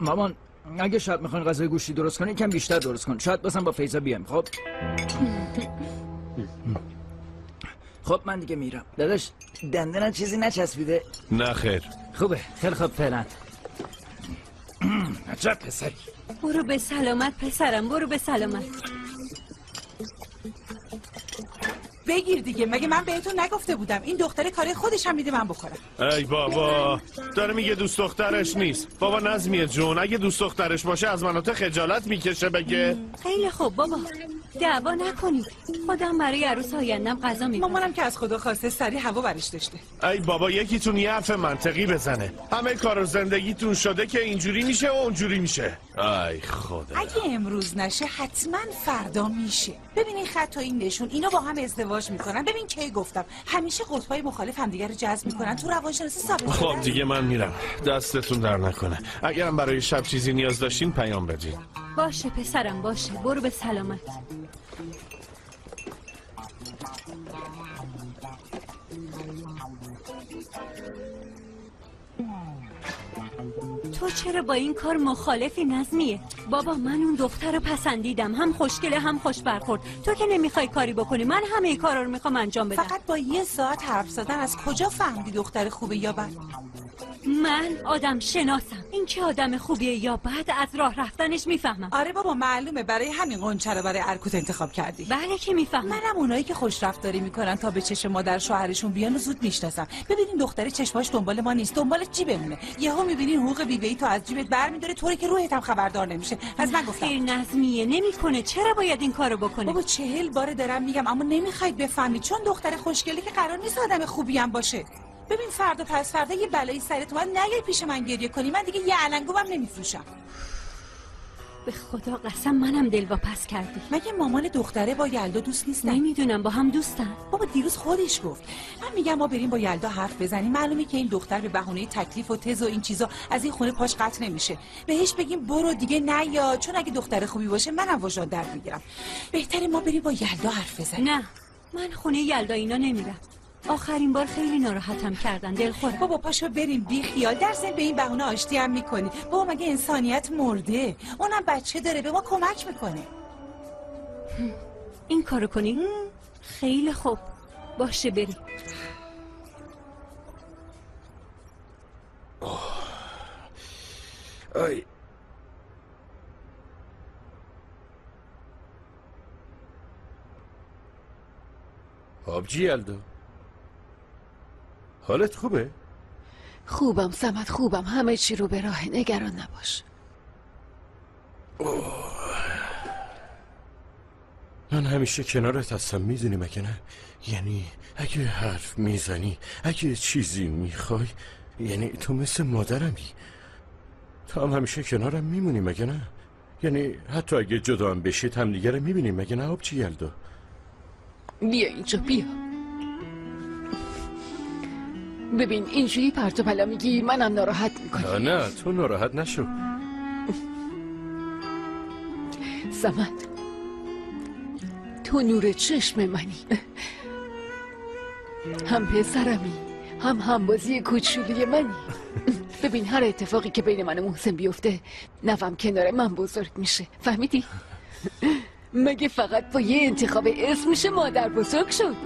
مامان اگه شب می‌خواین غذای گوشتی درست کنی کم بیشتر درست کن. شاید بازم با فیضا بیام خب؟ خب من دیگه میرم. داداش دندونم چیزی نچسبیده. نه خیر. خوبه. خیلی خوب فعلا. عجب پسری. برو به سلامت پسرم. برو به سلامت. بگیر دیگه. مگه من بهتون نگفته بودم. این دختر کاری خودش هم میده من بکنم ای بابا. داره میگه دوست دخترش نیست. بابا نظمیه جون. اگه دوست دخترش باشه از مناطق خجالت می‌کشه بگه. خیلی خوب بابا. دعوا نکنید. خودم برای عروس آیندم غذا می‌برم مامانم که از خدا خواسته سری هوا برش داشته. ای بابا یکیتون یه حرف منطقی بزنه. همه کار زندگیتون شده که اینجوری میشه و اونجوری میشه. ای خدا. اگه امروز نشه حتما فردا میشه. ببین این خط و این نشون اینا با هم ازدواج می‌کنن. ببین کی گفتم همیشه قطبای مخالف همدیگه رو جذب می‌کنن. تو روانشناسی ثابت خب دیگه من میرم. دستتون در نکنه. اگرم برای شب چیزی نیاز داشتین پیام بدین. باشه پسرم باشه. برو به سلامت. تو چرا با این کار مخالفی نظمیه؟ بابا من اون دختر رو پسندیدم. هم خوشگله هم خوش برخورد تو که نمی‌خوای کاری بکنی. من همه کارا رو می‌خوام انجام بدم. فقط با یه ساعت حرف زدن از کجا فهمیدی دختر خوبه یا بد؟ من آدم شناسم. این که آدم خوبیه یا بعد از راه رفتنش می‌فهمم. آره بابا معلومه. برای همین قنچه رو برای ارکوت انتخاب کردی. بله که می‌فهمم. منم اونایی که خوش رفتاری می‌کنن تا به چشم مادر شوهرشون بیان و زود می‌شناسم. ببینین دختره چشماش دنبال ما نیست. دنبال چی بمونه؟ یهو می‌بینین حقوق بیوهی تو از جیبت برمیداره طوری که روحت هم خبردار نمیشه. از من گفتم. خیر نظمیه نمی‌کنه. چرا باید این کارو بکنه؟ بابا چهل بار دارم میگم اما نمی‌خواید بفهمید. چون دختر خوشگلی که قرار نیست آدم خوبی هم باشه. ببین فردا پس فردا یه بلایی سرت اومد نیای پیش من گریه کنی. من دیگه یه علنگوبم نمیفروشم. به خدا قسم منم دل پس کردی. مگه مامان دختره با یلدا دوست نیستن؟ نمی‌دونم با هم دوستن. بابا دیروز خودش گفت. من میگم ما بریم با یلدا حرف بزنیم. معلومه که این دختر به بهونه تکلیف و تز و این چیزا از این خونه پاش قطع نمیشه. بهش بگیم برو دیگه نیا چون اگه دختر خوبی باشه منم وجدان در می‌گیرم. بهتره ما بریم با یلدا حرف بزنیم. نه من خونه یلدا اینا نمیرم. آخرین بار خیلی ناراحتم کردن دلخور بابا پاشو بریم بی خیال. در ضمن به این بهونه آشتی هم می‌کنی. بابا مگه انسانیت مرده؟ اونم بچه داره به ما کمک می‌کنه. این کارو کنی؟ خیلی خوب. باشه بریم. ای. آبجی یلدا حالت خوبه؟ خوبم سمت خوبم. همه چی رو به راه نگران نباش. من همیشه کنارت هستم. می‌دونی مگه نه؟ یعنی اگه حرف می‌زنی اگه چیزی می‌خوای یعنی تو مثل مادرمی. تو هم همیشه کنارم میمونی مگه نه؟ یعنی حتی اگه جدا هم بشید هم دیگه می‌بینیم مگه نه؟ آبجی یلدا؟ بیا اینجا بیا. ببین اینجوری پرت و پلا میگی منم ناراحت می‌کنی نه نه تو ناراحت نشو. سمت. تو نور چشم منی. هم پسرمی هم همبازی کوچولوی منی. ببین هر اتفاقی که بین من و محسن بیفته نوم کنار من بزرگ میشه. فهمیدی؟ مگه فقط با یه انتخاب اسم میشه مادر بزرگ شد؟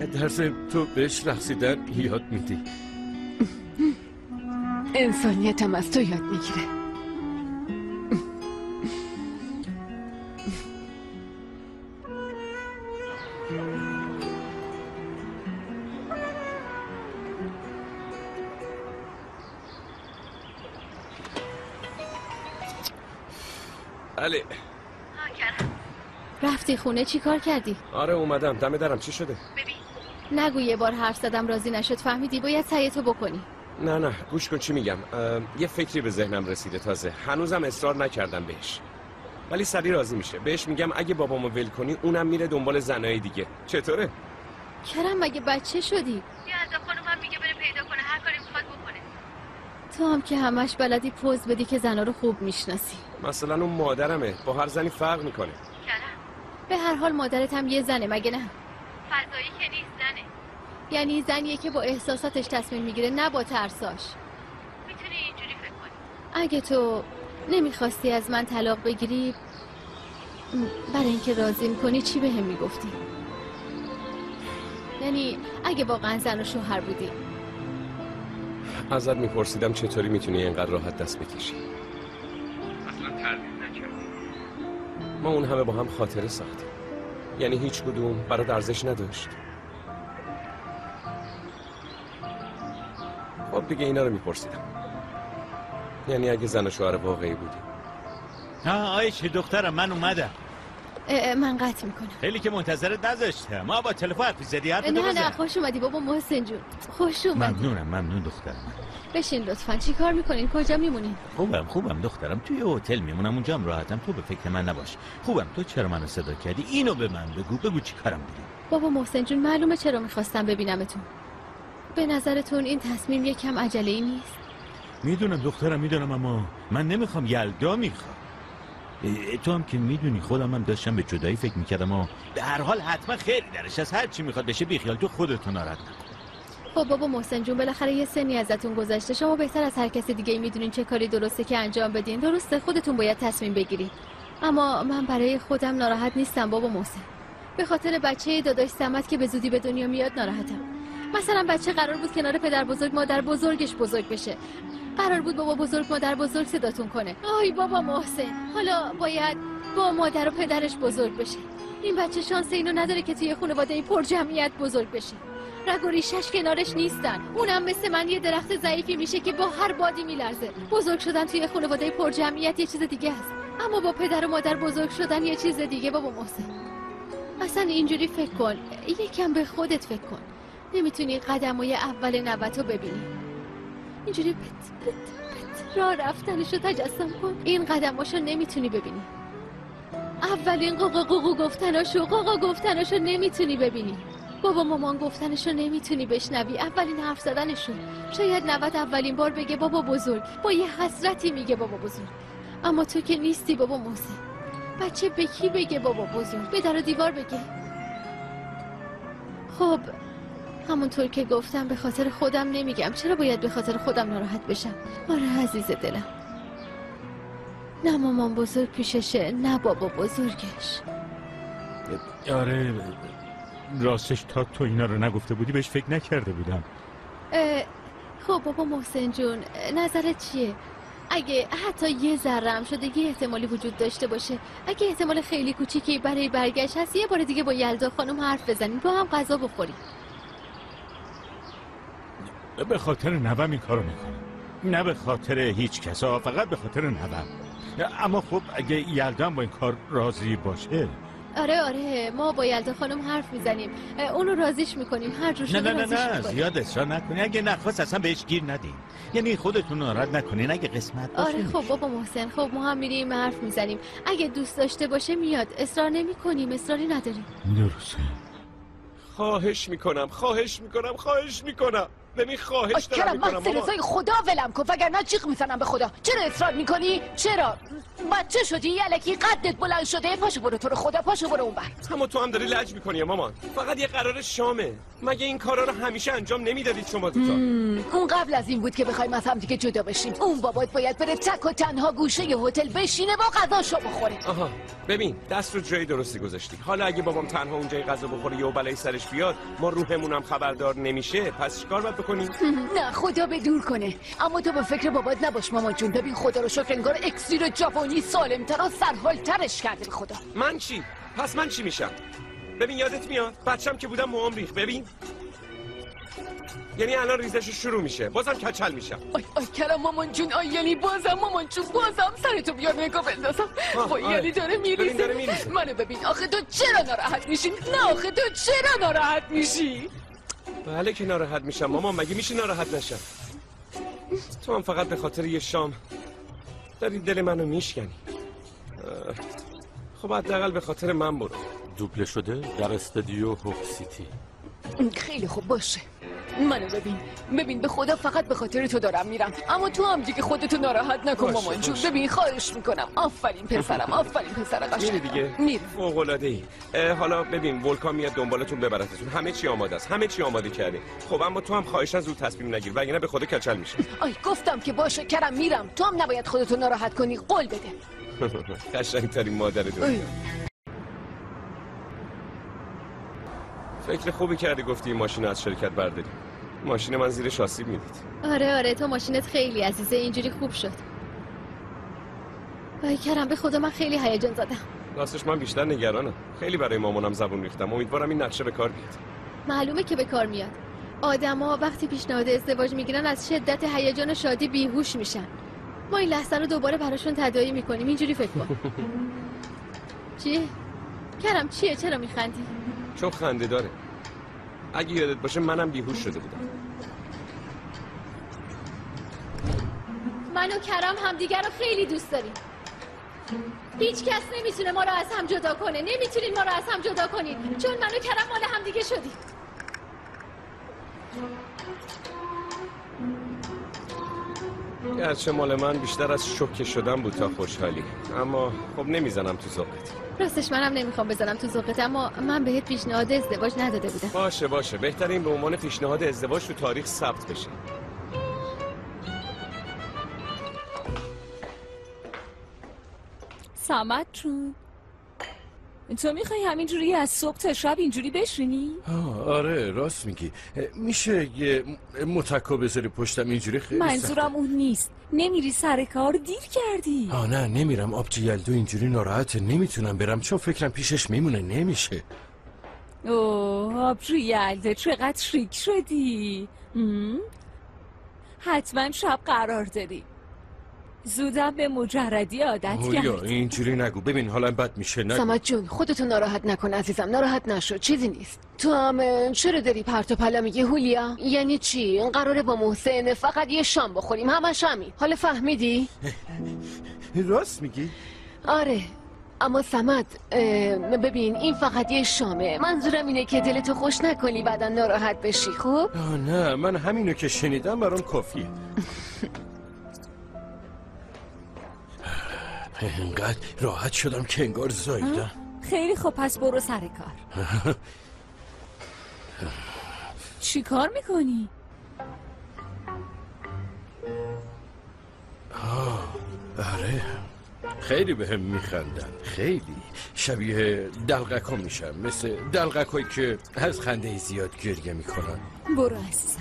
هم؟ در ضمن تو بهش رقصیدن یاد میدی انسانیتم از تو یاد می‌گیره علی رفتی خونه چی کار کردی؟ آره اومدم دم درم چی شده؟ نگو یه بار حرف زدم راضی نشد. فهمیدی؟ باید سعی تو بکنی. نه نه. گوش کن چی میگم. یه فکری به ذهنم رسیده تازه. هنوزم اصرار نکردم بهش. ولی سری راضی میشه. بهش میگم اگه بابامو ول کنی اونم میره دنبال زنای دیگه. چطوره؟ کرم مگه بچه شدی؟ یه از خانومم میگه بره پیدا کنه. هر کاری می‌خواد بکنه. تو هم که همش بلدی پوز بدی که زنا رو خوب می‌شناسی. مثلا اون مادرمه. با هر زنی فرق می‌کنه. کرم به هر حال مادرت هم یه زنه مگه نه؟ فضایی که یعنی زنیه که با احساساتش تصمیم می‌گیره نه با ترساش. می‌تونی اینجوری فکر کنی. اگه تو نمی‌خواستی از من طلاق بگیری برای اینکه راضیم کنی چی به هم می‌گفتی؟ یعنی اگه واقعا زن و شوهر بودی. ازت میپرسیدم چطوری می‌تونی اینقدر راحت دست بکشی؟ اصلا تردید نکردی. ما اون همه با هم خاطره ساختیم. یعنی هیچ کدوم برات ارزش نداشت. خب دیگه اینا رو میپرسیدم. یعنی اگه زن و شوهر واقعی بودی. آه آیشه دخترم من اومدم. من قطع می‌کنم. خیلی که منتظرت نذاشتم ما با تلفن حرفی زدی حرف نه نه خوش اومدی بابا محسن جون. خوش اومدی. ممنونم ممنون دخترم. بشین لطفا. چی کار می‌کنین؟ کجا میمونین؟ خوبم خوبم دخترم. توی هتل میمونم اونجا هم راحتم. تو به فکر من نباش. خوبم تو چرا منو صدا کردی؟ اینو به من بگو بگو چی کارم بودی بابا محسن جون معلومه چرا می‌خواستم ببینمتون. به نظرتون این تصمیم یکم عجله ای نیست؟ می‌دونم دخترم می‌دونم اما من نمی‌خوام یلدا می‌خوام. تو هم که می‌دونی خودم هم داشتم به جدایی فکر می‌کردم و به هر حال حتما خیلی درش از هر چی می‌خواد بشه بیخیال تو خودتو ناراحت نکن. خب بابا محسن جون بالاخره یه سنی ازتون گذشته. شما بهتر از هر کسی دیگه می‌دونین چه کاری درسته که انجام بدین. درسته خودتون باید تصمیم بگیرید. اما من برای خودم ناراحت نیستم بابا محسن. به خاطر بچه داداش سمت که به زودی به دنیا میاد ناراحتم. مثلا بچه قرار بود کنار پدر بزرگ مادر بزرگش بزرگ بشه. قرار بود بابا بزرگ مادر بزرگ صداتون کنه. آی بابا محسن حالا باید با مادر و پدرش بزرگ بشه. این بچه شانس اینو نداره که توی خانواده پر جمعیت بزرگ بشه. رگ و ریشش کنارش نیستن. اونم مثل من یه درخت ضعیفی میشه که با هر بادی میلرزه. بزرگ شدن توی خانواده پر جمعیت یه چیز دیگه است. اما با پدر و مادر بزرگ شدن یه چیز دیگه بابا محسن. اصلا اینجوری فکر کن. یکم به خودت فکر کن. نمی‌تونی قدمای اول نوتو ببینی. اینجوری پت پت پت راه رفتنشو تجسم کن. این قدماشو نمی‌تونی ببینی. اولین قوقا قوقو گفتناشو قوقا گفتناشو نمی‌تونی ببینی. بابا مامان گفتنشو نمی‌تونی بشنوی. اولین حرف زدنشون شاید نوت اولین بار بگه بابا بزرگ. با یه حسرتی میگه بابا بزرگ. اما تو که نیستی بابا محسن. بچه به کی بگه بابا بزرگ؟ به در و دیوار بگه. خب همونطور که گفتم به خاطر خودم نمیگم. چرا باید به خاطر خودم ناراحت بشم؟ آره عزیز دلم. نه مامان بزرگ پیششه نه بابا بزرگش. آره راستش تا تو اینا رو نگفته بودی بهش فکر نکرده بودم. خب بابا محسن جون نظرت چیه؟ اگه حتی یه ذرم شده یه احتمالی وجود داشته باشه. اگه احتمال خیلی کوچیکی برای برگشت هست یه بار دیگه با یلدا خانم حرف بزنیم با هم غذا بخوریم. به خاطر نوم این کارو می‌کنم نه به خاطر هیچ کسا فقط به خاطر نوم. اما خب اگه یلدم با این کار راضی باشه. آره آره ما با یلدا خانم حرف می‌زنیم. اونو راضیش می‌کنیم. هر جور نه شده نه نه نه. زیاد اصرار نکنی. اگه نخواست اصلا بهش گیر ندین. یعنی خودتون ناراحت نکنین. اگه قسمت باشه آره خب بابا محسن خب ما هم میریم حرف می‌زنیم. اگه دوست داشته باشه میاد. اصرار نمی کنیم اصراری نداریم. درسته. خواهش می‌کنم خواهش می‌کنم خواهش می‌کنم. ببین خواهش دارم می‌کنم من سرسای خدا ولم کن. وگرنه جیغ می‌زنم به خدا. چرا اصرار می‌کنی؟ چرا؟ بچه شدی الکی قدت بلند شده. پاشو برو تو رو خدا پاشو برو اون بر. اما تو هم داری لج می‌کنی مامان. فقط یه قرار شامه. مگه این کارا رو همیشه انجام نمی‌دادید شما دوتا؟ اون قبل از این بود که بخوایم از هم دیگه جدا بشیم. اون بابات باید بره تک و تنها گوشه هتل بشینه با غذاشو بخوره. آها ببین دست رو جای درستی گذاشتی. حالا اگه بابام تنها اونجای غذا بخوره یه بلای سرش بیاد ما روحمون هم خبردار نمیشه. پس چیکار باید بکنیم نه خدا به دور کنه. اما تو به فکر بابات نباش مامان جون. ببین خدا رو شکر انگار اکسیر جوانی سالمتر و سرحالترش کرده به خدا. من چی؟ پس من چی میشم؟ ببین یادت میاد؟ بچم که بودم موام ریخ ببین. یعنی الان ریزش شروع میشه. بازم کچل میشم. آی آی کرم مامان جون. آی یعنی بازم مامان جون. بازم سرتو بیا نگاه بندازم. وای. یعنی داره میریزه. منو ببین. آخه تو چرا ناراحت میشی؟ نه آخه تو چرا ناراحت میشی؟ بله که ناراحت میشم. مامان مگه میشه ناراحت نشم؟ تو هم فقط به خاطر یه شام داری دل منو میشکنی. خب حداقل به خاطر من برو. دوبله شده در استدیو هوک سیتی. خیلی خوب باشه. منو ببین. ببین به خدا فقط به خاطر تو دارم میرم. اما تو هم دیگه خودتو ناراحت نکن مامان جون. ببین خواهش می‌کنم. آفرین پسرم آفرین پسر میری قشنگ دیگه. میرم فوق العاده ای حالا ببین ولکان میاد دنبالتون ببرتتون. همه چی آماده است. همه چی آماده کرده. خب اما تو هم خواهشاً زود تصمیم نگیر. وگرنه به خدا کچل میشه. آی گفتم که باشه کرم میرم. تو هم نباید خودتو ناراحت کنی. قول بده. قشنگترین مادر دنیا. فکر خوبی کردی گفتی این ماشین از شرکت برداری. ماشین من زیر شاسی می‌دید. آره آره تو ماشینت خیلی عزیزه اینجوری خوب شد. وای کرم به خدا من خیلی هیجان زدم. راستش من بیشتر نگرانم. خیلی برای مامانم زبون ریختم. امیدوارم این نقشه به کار بیاد. معلومه که به کار میاد. آدما وقتی پیشنهاد ازدواج می‌گیرن از شدت هیجان و شادی بیهوش میشن. ما این لحظه رو دوباره براشون تداعی می‌کنیم. اینجوری فکر کن. چیه کرم چیه؟ چرا میخندی؟ چون خنده داره. اگه یادت باشه منم بیهوش شده بودم. من و کرم همدیگر رو خیلی دوست داریم. هیچ کس نمی‌تونه ما رو از هم جدا کنه. نمی‌تونین ما رو از هم جدا کنین. چون من و کرم مال همدیگه شدیم. گرچه مال من بیشتر از شوکه شدن بود تا خوشحالی. اما خب نمی‌زنم تو ذوقت. راستش منم نمی‌خوام بزنم تو ذوقت اما من بهت پیشنهاد ازدواج نداده بودم. باشه باشه. بهترین به عنوان پیشنهاد ازدواج تو تاریخ ثبت بشه. سمت جون. تو می‌خوای همینجوری از صبح تا شب اینجوری بشینی؟ آره راست میگی. میشه یه متکا بذاری پشتم اینجوری؟ خیلی منظورم اون نیست. نمیری سر کار دیر کردی. آه نه نمیرم. آبجی یلدو اینجوری ناراحته. نمی‌تونم برم. چون فکرم پیشش میمونه. نمیشه. اوه آبجو یلده چقدر شریک شدی؟ حتما شب قرار داری. زودم به مجردی عادت هولیا کرد. اینجوری نگو. ببین حالا بد میشه. نگو. سمت جون خودتو ناراحت نکن عزیزم. ناراحت نشو. چیزی نیست. تو هم چرا داری پرت و پلا میگی هولیا؟ یعنی چی؟ قراره با محسن فقط یه شام بخوریم. همش همین. حالا فهمیدی؟ راست میگی. آره. اما سمت ببین این فقط یه شامه. منظورم اینه که دلتو خوش نکنی بعدا ناراحت بشی خب آه نه من همینو که شنیدم برام کافیه. اینقدر راحت شدم که انگار زاییدم. خیلی خوب پس برو سر کار. چی کار می‌کنی؟ آره. خیلی به هم میخندن خیلی. شبیه دلغک ها میشم مثل دلغک هایی که از خنده زیاد گریه می‌کنن. برو عزیزم.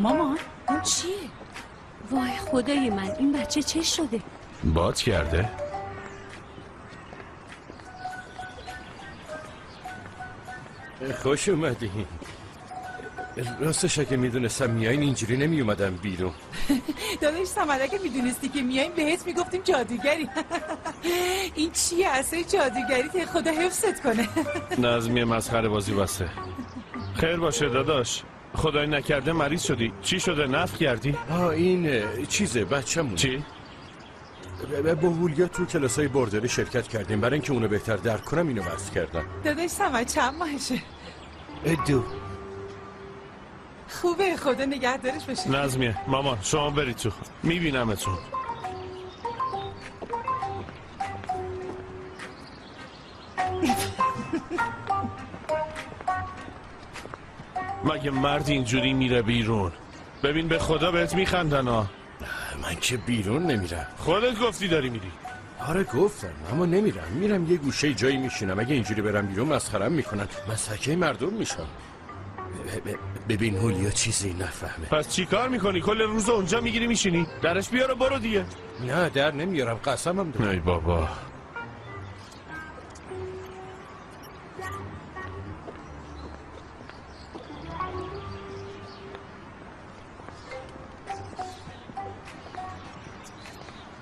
مامان اون چیه؟ وای خدای من این بچه چه شده؟ باد کرده. خوش اومدین راستش اگه می‌دونستم میایین اینجوری نمیومدم بیرون. داداش سمد اگه می‌دونستی که میاییم بهت می‌گفتیم جادوگری. این چیه؟ اصلا جادوگری خدا حفظت کنه. نظمی مسخره بازی بسه. خیر باشه داداش. خدای نکرده مریض شدی. چی شده؟ نفت کردی؟ آه این چیزه بچه‌مونه چی؟ ب- با هولیا تو کلاس های بردری شرکت کردیم. برای اینکه اونو بهتر درک کنم اینو بس کردم. داداش سمد چند ماهشه؟ دو خوبه خدا نگهدارش باشه. نظمیه. مامان شما برید تو میبینمتون. مگه مرد اینجوری میره بیرون؟ ببین به خدا بهت میخندن ها. من که بیرون نمیرم. خودت گفتی داری میری. آره گفتم اما نمیرم. میرم یه گوشه جایی میشینم. اگه اینجوری برم بیرون مسخرم می‌کنن. مسحکه مردم میشم. ببین هولیا چیزی نفهمه. پس چی کار می‌کنی؟ کل روز اونجا می‌گیری میشینی؟ درش بیار برو دیگه. نه در نمیارم. قسمم دارم ای بابا.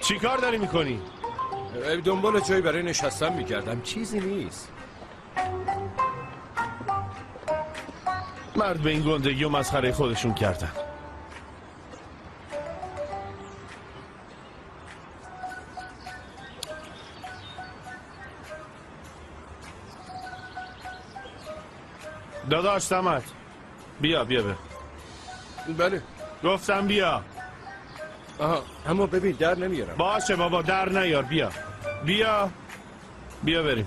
چی کار داری می‌کنی؟ دنبال جایی برای نشستن میگردم چیزی نیست. مرد به این گندگی و مسخره خودشون کردن. داداش سمت. بیا بیا بیا. بله. گفتم بیا. آها اما ببین در نمیارم. باشه بابا در نیار بیا. بیا. بیا بریم.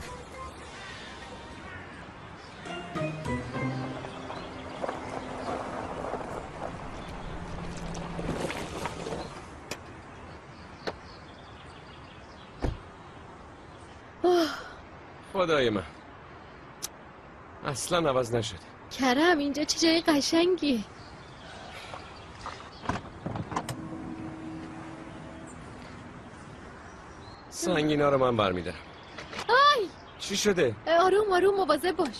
خدای من. اصلا عوض نشده کرم اینجا چه جای قشنگی. سنگینا رو من برمیدارم. آی! چی شده؟ آروم آروم مواظب باش.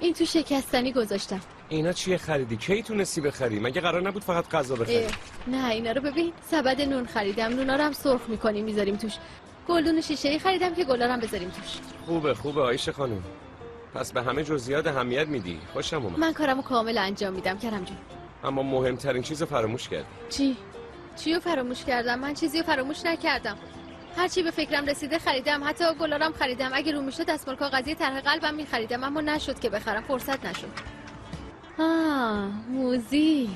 این تو شکستنی گذاشتم. اینا چیه خریدی؟ کی تونستی بخری؟ مگه قرار نبود فقط غذا بخری؟ نه اینا رو ببین. سبد نون خریدم نونا رو هم سرخ می‌کنیم می‌ذاریم توش. گلدون شیشه ای خریدم که گلا رو هم بذاریم توش. خوبه خوبه آیشه خانم. پس به همه جزئیات اهمیت میدی. خوشم اومد. من کارمو کامل انجام میدم کرم جون. اما مهمترین چیز رو فراموش کردی. چی؟ چی رو فراموش کردم؟ من چیزی رو فراموش نکردم. هر چی به فکرم رسیده خریدم. حتی گلارم خریدم. اگه رو می‌شد دستمال کاغذی طرح قلبم میخریدم اما نشد که بخرم. فرصت نشد. آه موزیک.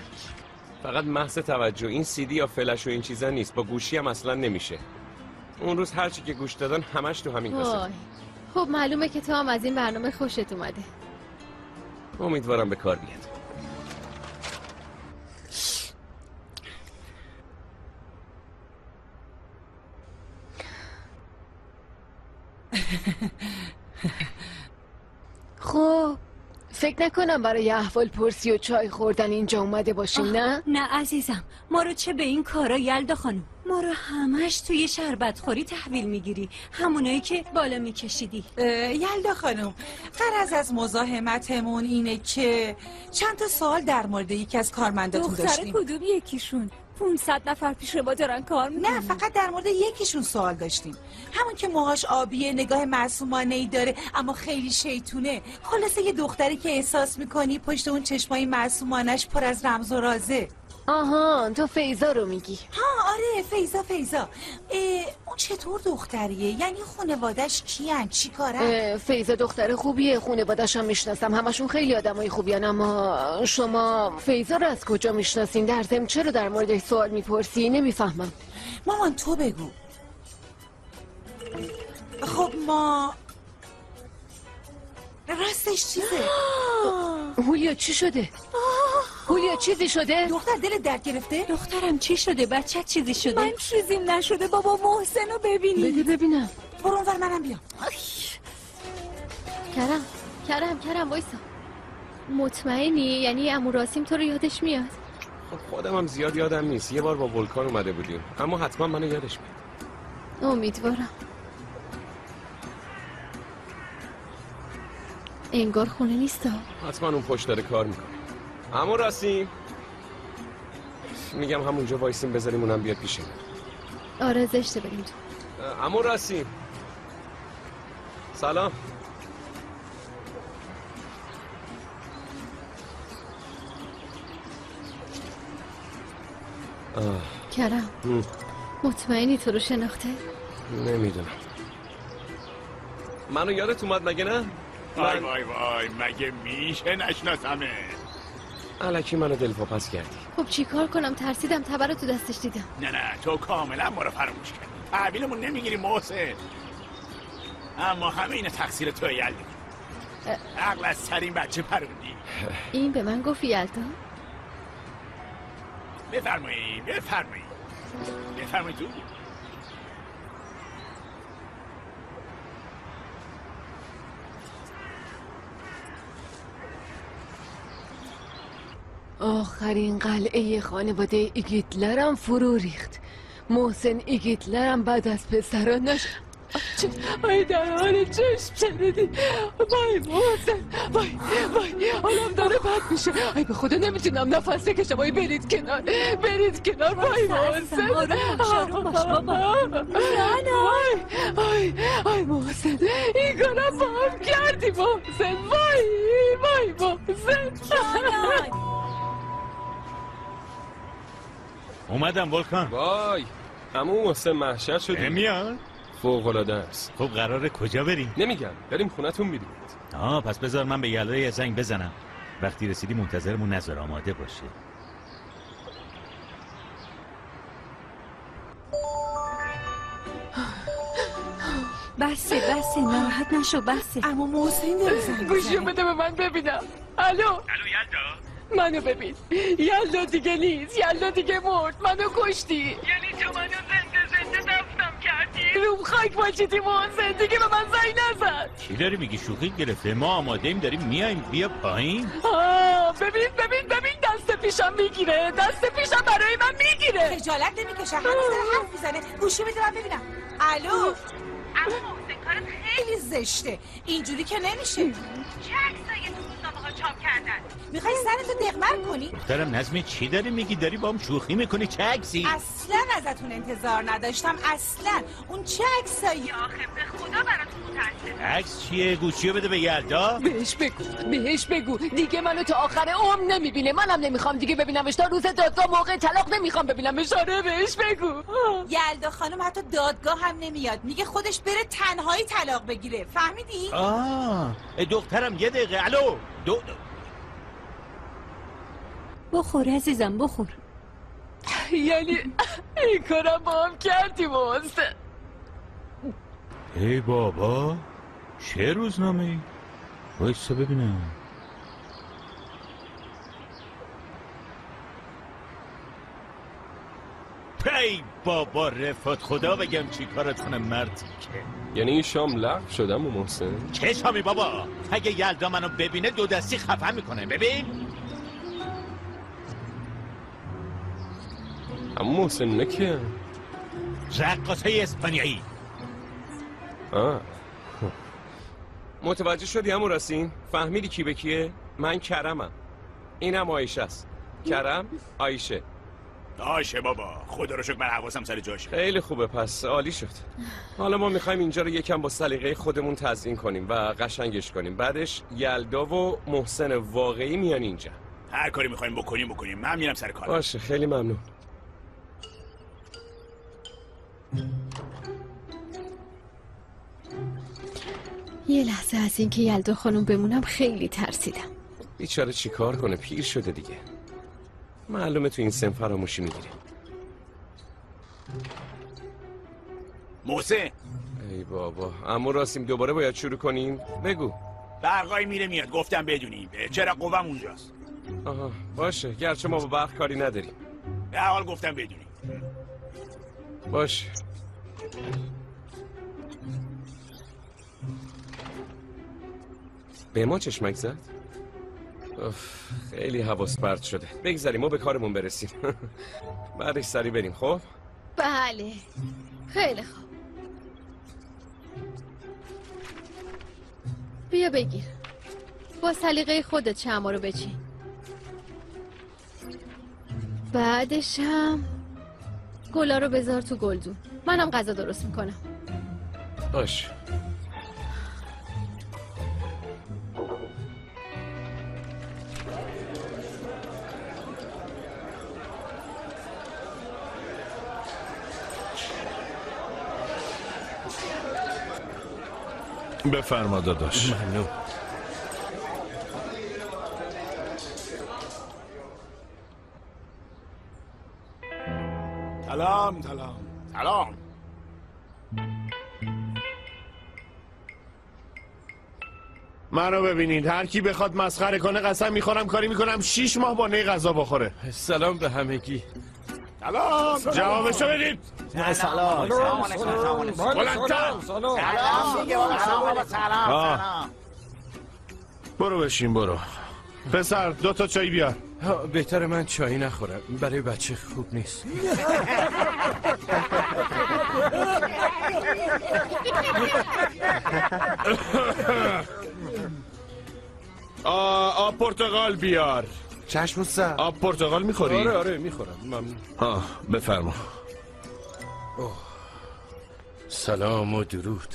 فقط محض توجه. این سیدی یا فلش و این چیزا نیست. با گوشی هم اصلا نمیشه. اون روز هرچی که گوش دادن همش تو همین کاسه. خب معلومه که تو هم از این برنامه خوشت اومده. امیدوارم به کار بیاد. خب فکر نکنم برای احوال پرسی و چای خوردن اینجا اومده باشیم نه؟ نه عزیزم. ما رو چه به این کارا یلدا خانم؟ ما رو همش توی شربت خوری تحویل می‌گیری. همونایی که بالا میکشیدی. اه، یلدا خانم غرض از مزاحمتمون اینه که چند تا سوال در مورد یکی از کارمنداتون دختر داشتیم. کدوم یکیشون؟ 500 نفر پیش ما دارن کار می‌کنن. نه فقط در مورد یکیشون سوال داشتیم. همون که موهاش آبیه نگاه معصومانه ای داره اما خیلی شیطونه. خلاصه یه دختری که احساس می‌کنی پشت اون چشمای معصومانش پر از رمز و رازه. آها تو فیضا رو میگی. ها آره فیزا فیزا اه، اون چطور دختریه؟ یعنی خانوادش کیان؟ چی کارن؟ فیضا دختر خوبیه. خونوادش هم می‌شناسم. همشون خیلی آدمای خوبیان اما شما فیضا رو از کجا می‌شناسین؟ در ضمن چرا در موردش سوال می‌پرسی نمی‌فهمم. مامان تو بگو. خب ما راستش چیزه؟ هولیا چی شده؟ هولیا چیزی شده؟ دختر دل درد گرفته؟ دخترم چی شده؟ بچه چیزی شده؟ من چیزیم نشده بابا محسن رو ببینی بده ببینم. برو اونور منم بیام. کرم کرم کرم وایسا. مطمئنی؟ یعنی امو راسیم تو رو یادش میاد؟ خب خودم هم زیاد یادم نیست. یه بار با ولکان اومده بودیم. اما حتما منو یادش میاد. امیدوارم. انگار خونه نیست حتما اون پشت داره کار می‌کنه. اما راسیم میگم همونجا وایسیم بذاریم اونم بیاد پیشمون آره زشته بریم تو. اما راسیم سلام. کرم. مطمئنی تو رو شناخته؟ نمی‌دونم. منو یادت اومد مگه نه؟ وای من وای وای مگه میشه نشناسمه؟ علکی منو دلواپس کردی. خب چیکار کنم؟ ترسیدم تبر رو تو دستش دیدم. نه نه تو کاملا ما رو فراموش کردی. تحویلمون نمی‌گیری محسن. اما همه این تقصیر تو یلدی عقل از سر این بچه پروندی. این به من گفت یلدا؟ بفرمایید بفرمایید بفرمایید تو. آخرین قلعه خانواده ایگیتلرم فرو ریخت. محسن ایگیتلرم بعد از پسرانش وای در حال چشم شنیدی وای محسن وای وای حالم داره بد میشه. وای به خدا نمی‌تونم نفس بکشم. وای برید کنار برید کنار. وای محسن. آروم باش، بابا. وای وای وای محسن. این کارم با هم کردی محسن. وای وای محسن. اومدم ولکان وای همون محسن محشر شدی میان فوق العاده است. خب قراره کجا بریم؟ نمیگم بریم خونتون میریم آه پس بذار من به یلدا یه زنگ بزنم. وقتی رسیدی منتظرمون نظر آماده باشه بسه بسه ناراحت نشو بسه. اما محسن داره زنگ گوشی می‌زنه. بده به من ببینم. الو. الو یلدا. منو ببین. یلدا دیگه نیست. یلدا دیگه مرد. منو کشتی. یعنی تو منو زنده زنده دفنم کردی؟ روم خاک باشیدی محسن دیگه به من زنگ نزد. چی داری میگی؟ شوخی گرفته. ما آماده ایم داریم میایم. بیا پایین. آه ببین ببین ببین. دست پیشم می‌گیره. دست پیشم برای من می‌گیره. خجالت نمی‌کشه هنوز داره حرف می‌زنه. گوشی بده من ببینم الو؟ اما محسن کارت خیلی خیلی زشته. اینجوری که نمیشه. چه عکسایی تو چاپ کردن. می‌خوای سرتو دقمر کنی؟ دخترم نظمی چی داری میگی؟ داری با هم شوخی می‌کنی؟ چه عکسی؟ اصلا ازتون انتظار نداشتم. اصلا. اون چه عکسایی؟ آخه به خدا براتون متاسفم. عکس چیه؟ گوشیو بده به یلدا. بهش بگو بهش بگو. دیگه منو تا آخر عمر نمی‌بینه. منم نمی‌خوام دیگه ببینمش. تا روز دادگاه موقع طلاق نمی‌خوام ببینمش. آره بهش بگو. آه. یلدا خانم حتی دادگاه هم نمیاد. میگه خودش بره تنهایی طلاق بگیره. فهمیدی؟ آه دخترم یه دقیقه. الو. دو بخور عزیزم بخور. یعنی این کارم با هم کردی محسن ای بابا چه روزنامه ای وایسا ببینم. ای بابا رفت خدا بگم چی کارت کنم مردی که؟ یعنی این شام لغو شدم و محسن؟ چه شامی بابا؟ اگه یلدا منو ببینه دو دستی خفه می‌کنه. ببین. اما محسن نه که رقاصه اسپانیایی. آه. متوجه شدی همون راسین؟ فهمیدی کی به کیه؟ من کرمم. اینم آیشه است. کرم آیشه. باشه بابا. خدا رو شکر من حواسم سر جاشه خیلی خوبه پس عالی شد. حالا ما می‌خوایم اینجا رو یکم با سلیقه خودمون تزیین کنیم و قشنگش کنیم. بعدش یلدا و محسن واقعی میان اینجا. هر کاری می‌خوایم بکنیم بکنیم. من میرم سر کار. باشه خیلی ممنون. یه لحظه از اینکه یلدا خانم بمونم خیلی ترسیدم. بیچاره چیکار کنه؟ پیر شده دیگه. معلومه تو این سن فراموشی می‌گیره محسن. ای بابا اما راسیم دوباره باید شروع کنیم؟ بگو. برقای میره میاد گفتم بدونیم چرا قوم اونجاست؟ آها باشه. گرچه ما با برق کاری نداریم. به حال گفتم بدونیم باشه. به ما چشمک زد؟ خیلی حواس پرت شده. بگذاریم ما به کارمون برسیم. بعدش سری بریم خب؟ بله. خیلی خوب. بیا بگیر. با سلیقه خودت شما رو بچین. بعدش هم گلا رو بذار تو گلدون. منم غذا درست می‌کنم. باش. بفرما داداش. ممنون. سلام سلام. سلام. منو ببینید. هر کی بخواد مسخره کنه قسم می‌خورم کاری می‌کنم. شیش ماه با نی غذا بخوره. سلام به همگی. سلام جوابشو بدید سلام بلندتر آه. برو بشین برو پسر دو تا چای بیار بهتر من چایی نخورم برای بچه خوب نیست آ آب پرتقال بیار چشم سر. آب پرتقال می‌خوری؟ آره آره می‌خورم. ممنون آه بفرما. سلام و درود.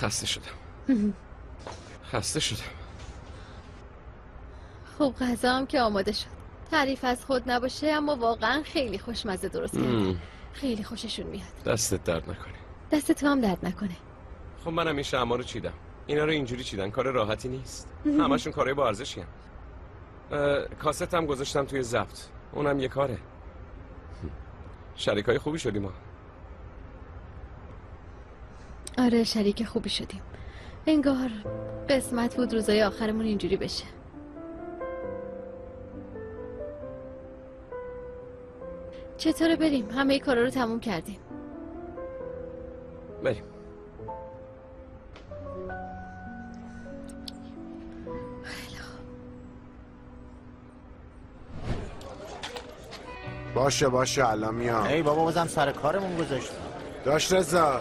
خسته شدم. خسته شدم. خب غذا هم که آماده شد. تعریف از خود نباشه اما واقعا خیلی خوشمزه درست کرد. خیلی خوششون میاد. دستت درد نکنه. دست تو هم درد نکنه. خب منم این شمع رو چیدم. اینا رو اینجوری چیدن کار راحتی نیست. همشون کارهای با ارزشی هم. کاست هم گذاشتم توی ضبط. اونم یه کاره. شریکای خوبی شدیم ما. آره شریک خوبی شدیم. انگار قسمت بود روزای آخرمون اینجوری بشه. چطوره بریم؟ همه کارا رو تموم کردیم. بریم. باشه باشه الان میام. ای بابا بازم سر کارمون گذاشت داشت رضا.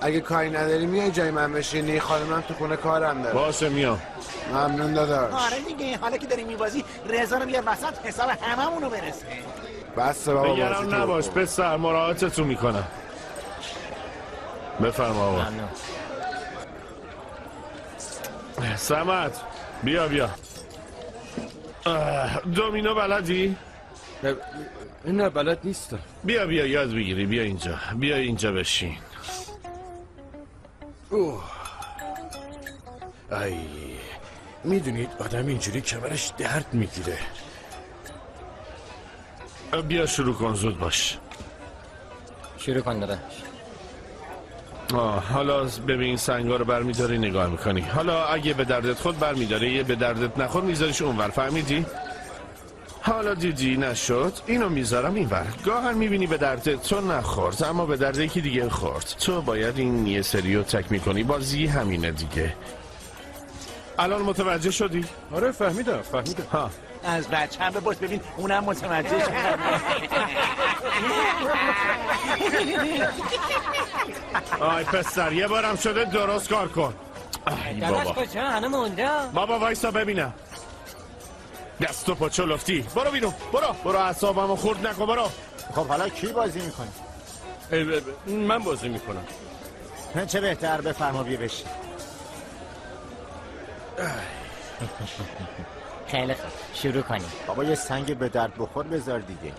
اگه کاری نداری میای جای من بشینی. خانمم تو خونه کارم داره. باشه میام. ممنون داداش. آره دیگه حالا که داری میبازی رضا رو بیار وسط حساب هممونو برسه. بس بابا بازی نباش. پسر مراعاتتون می‌کنم. بفرما آقا سمت. بیا بیا. دومینو بلدی؟ نه بلد نیستم. بیا بیا یاد بگیری. بیا اینجا. بیا اینجا بشین. اوه. ای می‌دونید آدم اینجوری کمرش درد می‌گیره. بیا شروع کن زود باش. شروع کن داداش. آه حالا ببین سنگا رو برمیداری نگاه می‌کنی. حالا اگه به دردت خود برمیداره یه به دردت نخور میذاریش اونور. فهمیدی؟ حالا دیدی نشد اینو می‌ذارم اینور گاهن می‌بینی به درد تو نخورد اما به درد یکی دیگه خورد. تو باید این یه سری رو تک می‌کنی بازی همینه دیگه. الان متوجه شدی؟ آره فهمیدم فهمیدم. ها. از بچه هم بپرس ببین اونم متوجه شد. آی پسر یه بارم شده درست کار کن. ای داداش بابا کجا هنوز اونجا بابا وایسا ببینم. دست و پا چلفتی برو بیرون. برو. برو اعصابمو خورد نکن برو. خب حالا کی بازی می‌کنی؟ من بازی می‌کنم. چه بهتر بفرما بیا بشین. خیلی خوب. شروع کنیم. بابا یه سنگ به درد بخور بذار دیگه.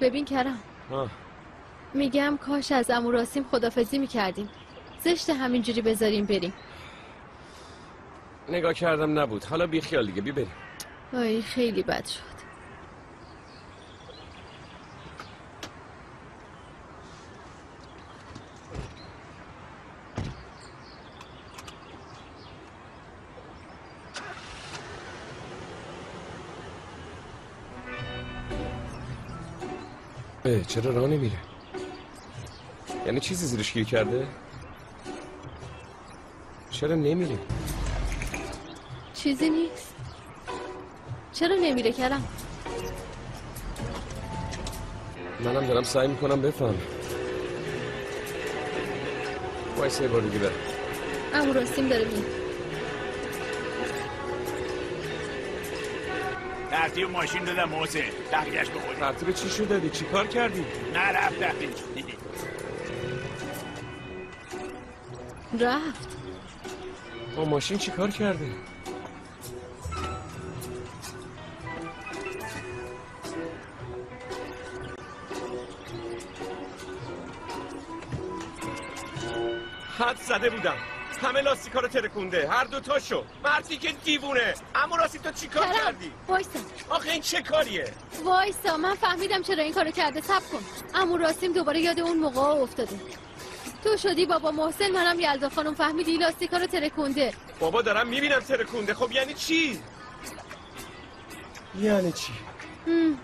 ببین کرم. آه. میگم کاش از امو راسیم خدافزی می‌کردیم. زشت همینجوری بذاریم بریم. نگاه کردم نبود. حالا بیخیال دیگه بی بریم. آی خیلی بد شد. اه چرا راه نمیره؟ یعنی چیزی زیرش گیر کرده؟ چرا نمیره؟ چیزی نیست. چرا نمیره کرم؟ منم دارم سعی می‌کنم بفهم وایسا یه بار دیگه برم. امو راستیم داره میاد ترتیب ماشین دادم محسن. بقیهش بخوری. ترتیب چی شو دادی چی کار کردی؟ نه رفت رفت. رفت. با ماشین چی کار کرده؟ زده بودم. همه لاستیکا رو ترکونده. هر دو تاشو. مردی که دیوونه. اما راستی تو چی کار کرم کردی؟ وایسا. آخه این چه کاریه؟ وایسا من فهمیدم چرا این کارو کرده. سب کن. امو راستیم دوباره یاد اون موقع افتاده. تو شدی بابا محسن منم یلدا خانم. فهمیدی لاستیکا رو ترکونده. بابا دارم می‌بینم ترکونده. خب یعنی چی؟ یعنی چی؟ هم.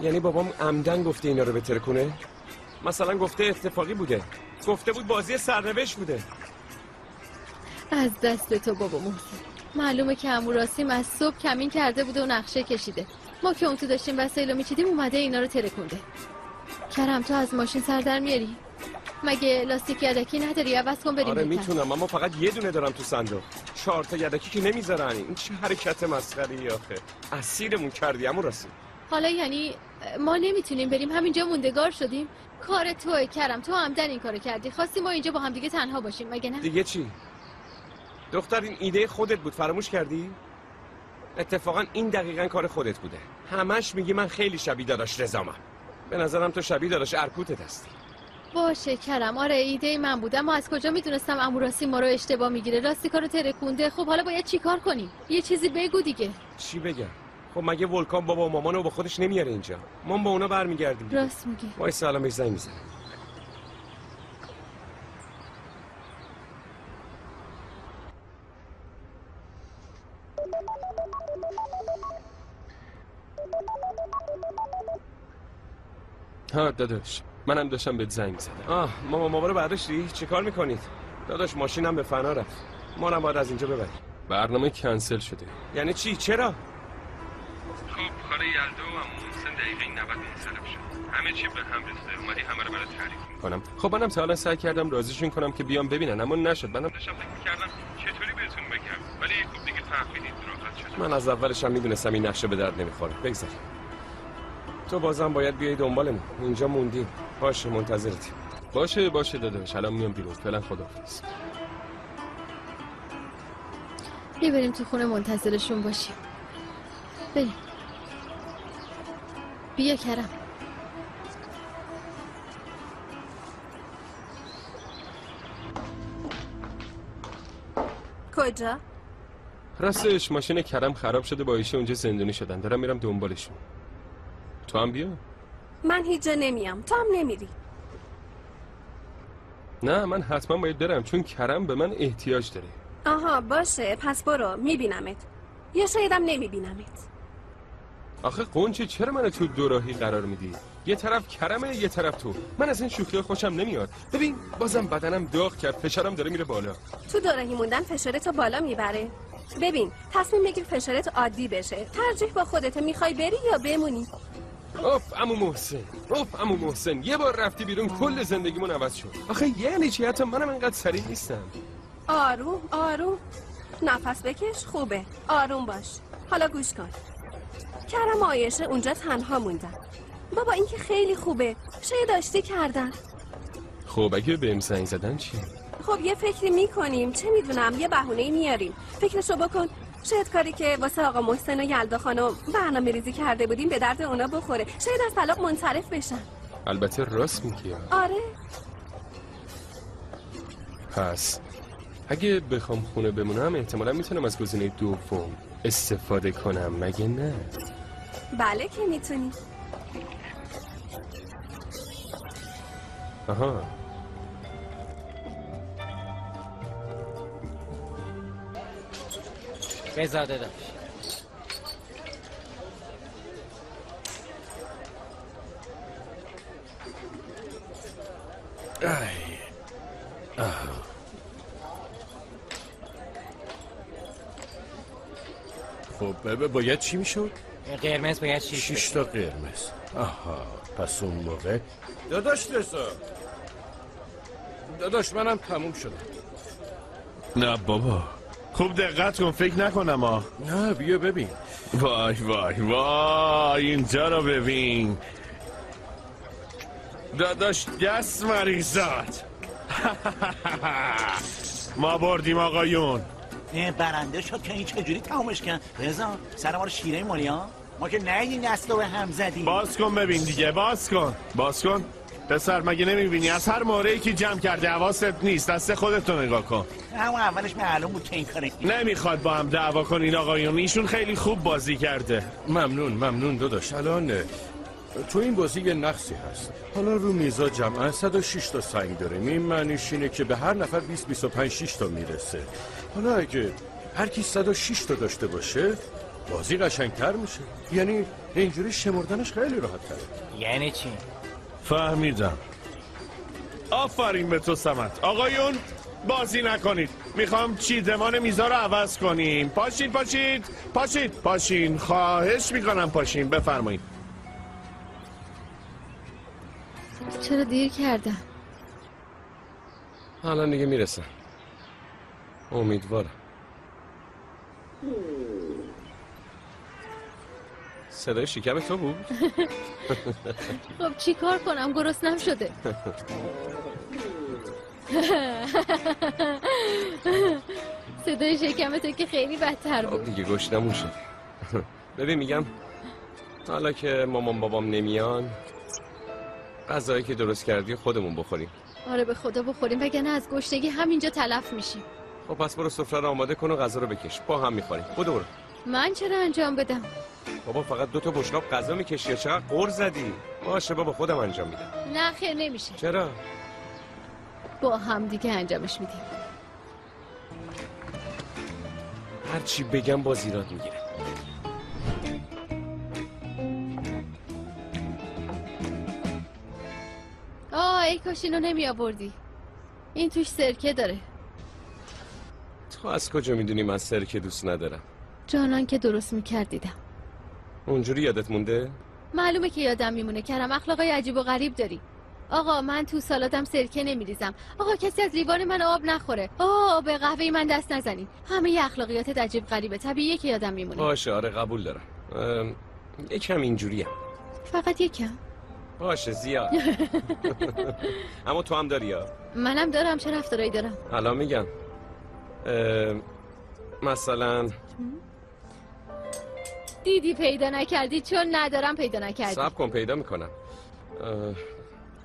یعنی بابام عمدن گفته اینا رو بترکونه مثلا گفته اتفاقی بوده. گفته بود بازی سرنوشت بوده. از دست تو بابا محسن. معلومه که امو راسیم از صبح کمین کرده بوده و نقشه کشیده. ما که اون تو داشتیم وسایل رو میچیدیم اومده اینا رو ترکونده. کرم تو از ماشین سر در میاری؟ مگه لاستیک یدکی نداری؟ عوض کن بریم آره. می‌تونم اما فقط یه دونه دارم تو صندوق. چهار تا یدکی که نمی‌ذارن. این چه حرکت مسخره آخه. اسیرمون کردی امو راسی حالا یعنی ما نمی‌تونیم بریم همینجا موندگار شدیم. کار توه کرم تو همدن این کارو کردی. خواستی ما اینجا با هم دیگه تنها باشیم. مگه نه؟ دیگه چی؟ دختر این ایده خودت بود. فراموش کردی؟ اتفاقا این دقیقا کار خودت بوده. همش میگی من خیلی شبیه داداش رزامم به نظرم تو شبیه داداش ارکوتت هستی. باشه کرم آره ایده من بود. اما از کجا می‌دونستم اموراسی ما رو اشتباه می‌گیره؟ راستی کارو ترکونده. خب حالا باید چیکار کنیم یه چیزی بگو دیگه. چی بگم؟ خب مگه ولکان بابا و مامانو با خودش نمیاره اینجا؟ ما با اونا برمیگردیم. راست میگه وای سلام بهش زنگ می‌زنه ها داداش منم داشتم بهت زنگ می‌زدم. آه ماما ماما رو برداشتی؟ چه کار می‌کنید؟ داداش ماشینم به فنا رفت. ما رو باید از اینجا ببریم. برنامه کنسل شده. یعنی چی؟ چرا؟ خب کار یلدا و محسن دقیقه 90 منصرف شد همه چی به هم رسیده اومدی همه رو برای تعریف کنم. خب منم تا حالا سعی کردم راضیشون کنم که بیام ببینن اما نشد. منم داشتم فکر کردم چطوری بهتون بگم؟ ولی خب دیگه فهمیدید راحت شد. من از اولش هم می‌دونستم این نقشه به درد نمی‌خوره. بگذار. تو بازم باید بیای دنبالمون. اینجا موندیم. باشه منتظرتیم باشه باشه داداش. الان میام بیرون. فعلا خداحافظ. بیا بریم تو خونه منتظرشون باشیم. بریم. بیا کرم. کجا؟ راستش ماشین کرم خراب شده با ایشه اونجا زندونی شدن. دارم میرم دنبالشون. تو هم بیا. من هیچ جا نمیام. تو هم نمیری. نه من حتما باید برم چون کرم به من احتیاج داره. آها باشه. پس برو. میبینمت. یا شایدم نمیبینمت. آخه قنچه چرا من تو دوراهی قرار میدی؟ یه طرف کرمه یه طرف تو. من از این شوخی خوشم نمیاد. ببین بازم بدنم داغ کرد فشارم داره میره بالا. تو دورهی موندن فشارتو بالا می‌بره. ببین تصمیم بگیر فشارت عادی بشه. ترجیح با خودت می‌خوای بری یا بمونی؟ اوف امو محسن. اوف امو محسن. یه بار رفتی بیرون کل زندگیمون عوض شد. آخه یعنی چی؟ حتی منم انقدر سریع نیستم. آروم آروم. نفس بکش خوبه. آروم باش. حالا گوش کن. کرم و آیشه اونجا تنها موندن بابا این که خیلی خوبه. شاید آشتی کردن. خب اگه بهم زنگ زدن چی؟ خب یه فکری می‌کنیم. چه می‌دونم یه بهونه میاریم. فکرشو بکن. شاید کاری که واسه آقا محسن و یلدا خانم برنامه ریزی کرده بودیم به درد اونا بخوره. شاید از طلاق منصرف بشن. البته راست میگی. آره. پس اگه بخوام خونه بمونم احتمالا می‌تونم از گزینه دوم استفاده کنم مگه نه بله که می‌تونی آها بزاده داشت ای. آه. خب ب- باید چی می‌شد؟ قرمز باید شیش شیش تا قرمز. آها پس اون موقع داداش رضا. داداش منم تموم شدم. نه بابا. خوب دقت کن فکر نکنم ها. نه بیا ببین. وای وای وای اینجا رو ببین. داداش دست مریضات. ما بردیم آقایون. برنده شد که این چجوری تمومش کرد؟ رضا سر ما رو شیره مالی ها؟ ما که نه این دست رو به هم زدیم. باز کن ببین دیگه باز کن. باز کن. پسر مگه نمی‌بینی؟ از هر موردی که جمع کرده حواست نیست. دست خودتو نگاه کن. همون اولش معلوم بود که این کاره نمی‌خواد با هم دعوا کنین آقایون. ایشون خیلی خوب بازی کرده. ممنون ممنون داداش. الان تو این بازی یه نقصی هست. حالا رو میزا جمعا 106 تا سنگ داریم این معنیش اینه که به هر نفر 20 25 6 تا می‌رسه. حالا اگه هر کی 106 تا داشته باشه بازی قشنگتر میشه. یعنی اینجوری شمردنش خیلی راحت تره یعنی چی؟ فهمیدم. آفرین به تو سمت. آقایون بازی نکنید. می‌خوام چیدمان میزا رو عوض کنیم. پاشید پاشید پاشید. پاشین. خواهش می‌کنم پاشین. بفرمایید. چرا دیر کردم؟ الان دیگه می‌رسم. امیدوارم. صدای شکم تو بود؟ خب چی کار کنم؟ گرسنم شده. صدای شکم تو که خیلی بدتر خب بود. دیگه گشنمون شد. ببین میگم حالا که مامان بابام نمیان غذایی که درست کردی خودمون بخوریم. آره به خدا بخوریم. وگرنه از گشنگی همینجا تلف میشیم. خب پس برو سفره رو آماده کن و غذا رو بکش. با هم می‌خوریم. بودو برو. من چرا انجام بدم؟ بابا فقط دو تا بشقاب غذا می‌کشی یا چقدر قور زدی؟ باشه بابا خودم انجام میدم. نه خیر نمیشه. چرا؟ با هم دیگه انجامش میدیم. هر چی بگم باز ایراد می‌گیره. آه ای کاش اینو نمی آوردی این توش سرکه داره. تو از کجا می‌دونی من سرکه دوست ندارم؟ جانان که درست می‌کرد دیدم اونجوری یادت مونده؟ معلومه که یادم میمونه کرم اخلاقای عجیب و غریب داری. آقا من تو سالادم سرکه نمیریزم. آقا کسی از لیوان من آب نخوره. آه به قهوه من دست نزنین همه اخلاقیاتت عجیب غریبه. طبیعیه که یادم میمونه. باشه آره قبول دارم. ام، یکم اینجوریم فقط یکم. باشه زیاد. اما تو هم داری یا؟ منم دارم چه رفتارایی دارم؟ الان میگم. مثلا دیدی پیدا نکردی چون ندارم پیدا نکردی. سب کن پیدا می‌کنم.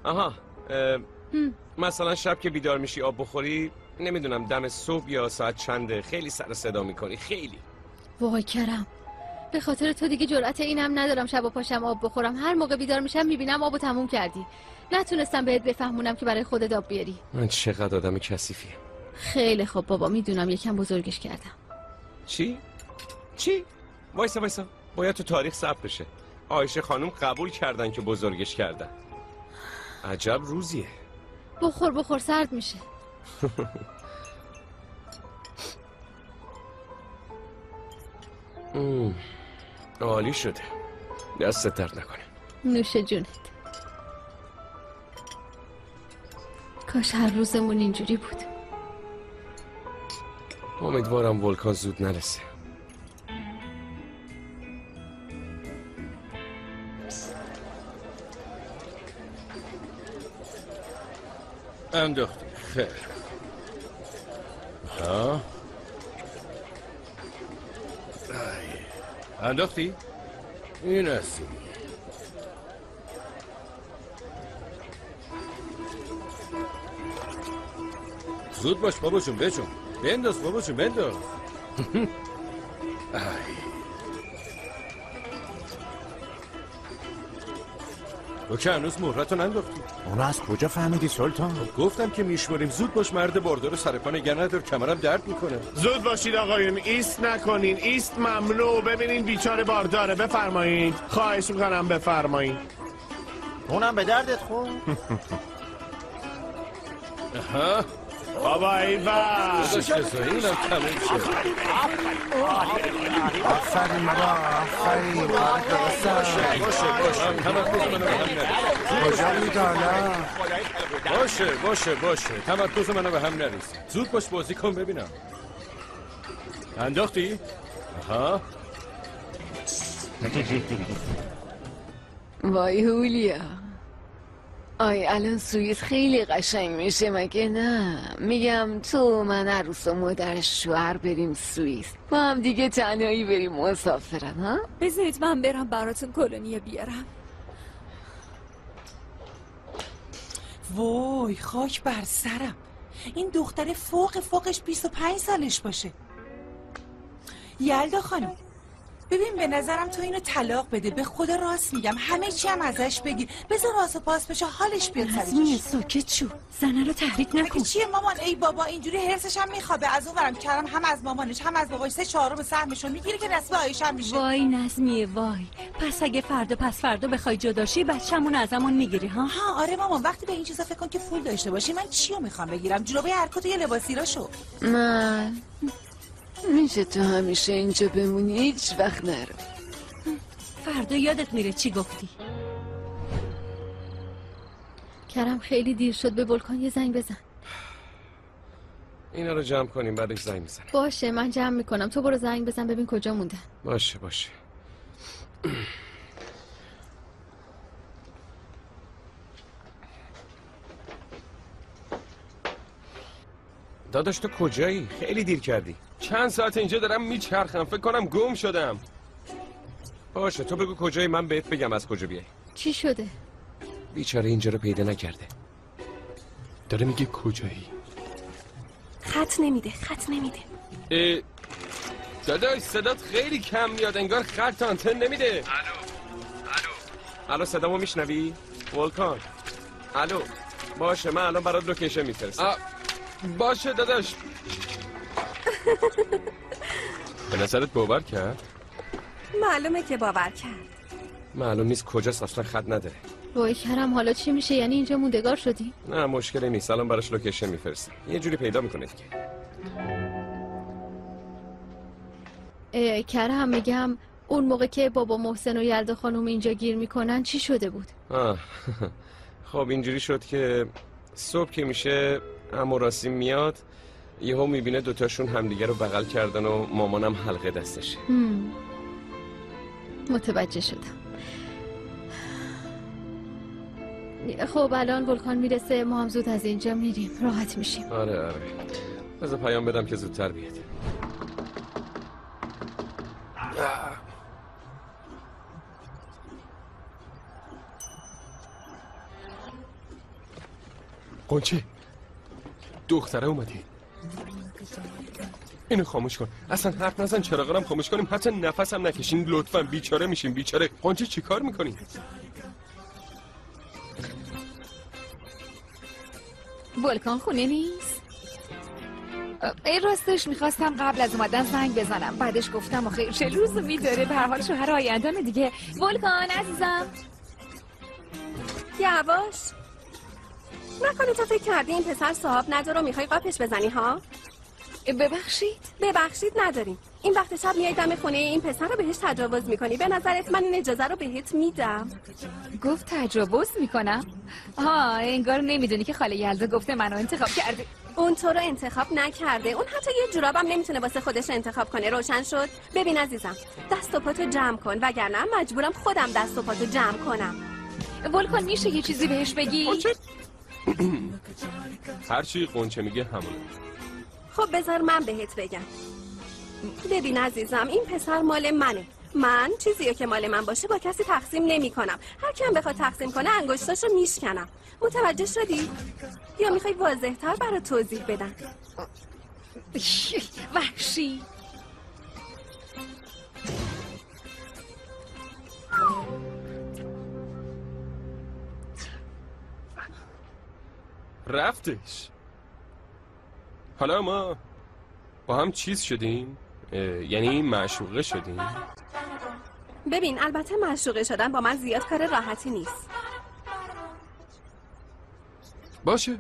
آها ام، هم. مثلا شب که بیدار میشی آب بخوری نمی‌دونم دم صبح یا ساعت چنده خیلی سر صدا می‌کنی خیلی. وای کرم. به خاطر تو دیگه جرأت اینم ندارم شب پاشم آب بخورم. هر موقع بیدار میشم می‌بینم آبو تموم کردی. نتونستم بهت بفهمونم که برای خودت آب بیاری. من چقدر آدم کثیفیم. خیلی خوب بابا می‌دونم یکم بزرگش کردم. چی؟ چی؟ وایسا وایسا. باید تو تاریخ ثبت بشه. آیشه خانم قبول کردن که بزرگش کردن. عجب روزیه. بخور بخور سرد میشه. عالی شده. دست درد نکنه. نوش جونت. کاش هر روزمون اینجوری بود. امیدوارم ولکان زود نرسه. انداختی. خیر. ها؟ انداختی؟ این هستی زود باش بابا جون بجون. بنداز بابا جون بنداز. تو که هنوز مهرتو ننداختی اونو از کجا فهمیدی سلطان؟ گفتم که میشمریم. زود باش مرد باردار سر پا نگه ندار کمرم درد می‌کنه. زود باشید آقایون. ایست نکنین. ایست ممنوع. ببینین بیچاره بارداره. بفرمایید. خواهش می‌کنم بفرمایید. اونم به دردت خورد؟ ها بابا ای بس شد آفرین بابا آفرین باشه باشه تمرکز منو به هم نریز کجا بودی حالا باشه باشه باشه تمرکز منو به هم نریز زود باش بازی کن ببینم انداختی؟ آها وای هولیا آی الان سوئیس خیلی قشنگ میشه مگه نه؟ میگم تو من عروس و مادر شوهر بریم سوئیس. با هم دیگه تنهایی بریم مسافرت ها؟ بذارید من برم براتون کلونیه بیارم. وای خاک بر سرم. این دختر فوق فوقش 25 سالش باشه. یلدا خانم. ببین به نظرم تو اینو طلاق بده. به خدا راست میگم. همه چی هم ازش بگیر. بذار راست و پاس بشه. حالش بیاد سر نظمیه جاش. ساکت شو. زنه رو تحریک نکن مگه چیه مامان؟ ای بابا اینجوری هرسش هم میخوابه. از اون ورم کرم هم از مامانش هم از باباش. سه چهارم سهمشو می‌گیره که نصف آیش هم میشه. وای نظمیه وای. پس اگه فردا پس فردا بخوای جداشی بچه‌مون ازمون می‌گیری ها؟ ها آره مامان. وقتی به این چیزا فکر کن که پول داشته باشی من چیو می‌خوام بگیرم؟ جلوی هر کدوم یه لباسی را شو. من میشه تو همیشه اینجا بمونی؟ هیچ وقت نرو. فردا یادت میره چی گفتی. کرم خیلی دیر شد به ولکان یه زنگ بزن. اینا رو جمع کنیم بعدش زنگ می‌زنم باشه من جمع می‌کنم. تو برو زنگ بزن ببین کجا مونده باشه باشه. داداش تو کجایی؟ خیلی دیر کردی. چند ساعت اینجا دارم میچرخم. فکر کنم گم شدم. باشه تو بگو کجایی من بهت بگم از کجا بیای. چی شده؟ بیچاره اینجا رو پیدا نکرده. داره میگه کجایی. خط نمیده خط نمیده. اه، داداش صدات خیلی کم میاد انگار خط آنتن نمیده. الو صدامو میشنوی؟ ولکان. الو باشه من الان برات location میفرستم. باشه داداش. به نظرت باور کرد؟ معلومه که باور کرد. معلوم نیست کجاست اصلا خط نداره. وای کرم حالا چی میشه؟ یعنی اینجا موندگار شدی؟ نه مشکلی نیست. الان براش location میفرستم. یه جوری پیدا می‌کنه دیگه اه، کرم میگم اون موقع که بابا محسن و یلدا خانم اینجا گیر می‌کنن چی شده بود؟ آه. خب اینجوری شد که صبح که میشه امو راسیم میاد. یهو می‌بینه دوتاشون همدیگه رو بغل کردن و مامانم حلقه دستشه. متوجه شدم. خب الان ولکان می‌رسه. ما هم زود از اینجا میریم. راحت میشیم. آره آره. بذار پیام بدم که زودتر بیاد. قنچه دختره اومدی. اینو خاموش کن. اصلا حرف نزن چراغرم خاموش کنیم. حتی نفسم نکشین. لطفا بیچاره میشیم بیچاره. قنچه چیکار می‌کنی؟ ولکان خونه نیست؟ ای راستش می‌خواستم قبل از اومدن زنگ بزنم. بعدش گفتم آخه چه لزومی داره به حال شوهر آیندان دیگه. ولکان عزیزم. یواش. نکنه تو فکر کردی این پسر صاحب نداره و می‌خوای قاپش بزنی ها؟ ببخشید. ببخشید نداریم. این وقت شب میای دم خونه این پسر رو بهش تجاوز می‌کنی. به نظرت من این اجازه رو بهت میدم. گفت تجاوز می‌کنم؟ ها انگار نمی‌دونی که خاله یلدا گفته منو انتخاب کرده. اون تو رو انتخاب نکرده. اون حتی یه جورابم نمی‌تونه واسه خودش انتخاب کنه. روشن شد. ببین عزیزم دست و پاتو جمع کن. وگرنه مجبورم خودم دست و پاتو جمع کنم. ولکان میشه یه چیزی بهش بگی؟ هرچی قنچه میگه همونه. خب بذار من بهت بگم. ببین عزیزم این پسر مال منه. من چیزی که مال من باشه با کسی تقسیم نمی کنم. هر کیم بخواد تقسیم کنه انگشتاشو میشکنم. متوجه شدی؟ یا می‌خوای واضحتر برات توضیح بدم؟ وحشی. رفتش. حالا ما با هم چیز شدیم؟ یعنی معشوقه شدیم؟ ببین البته معشوقه شدن با من زیاد کار راحتی نیست. باشه.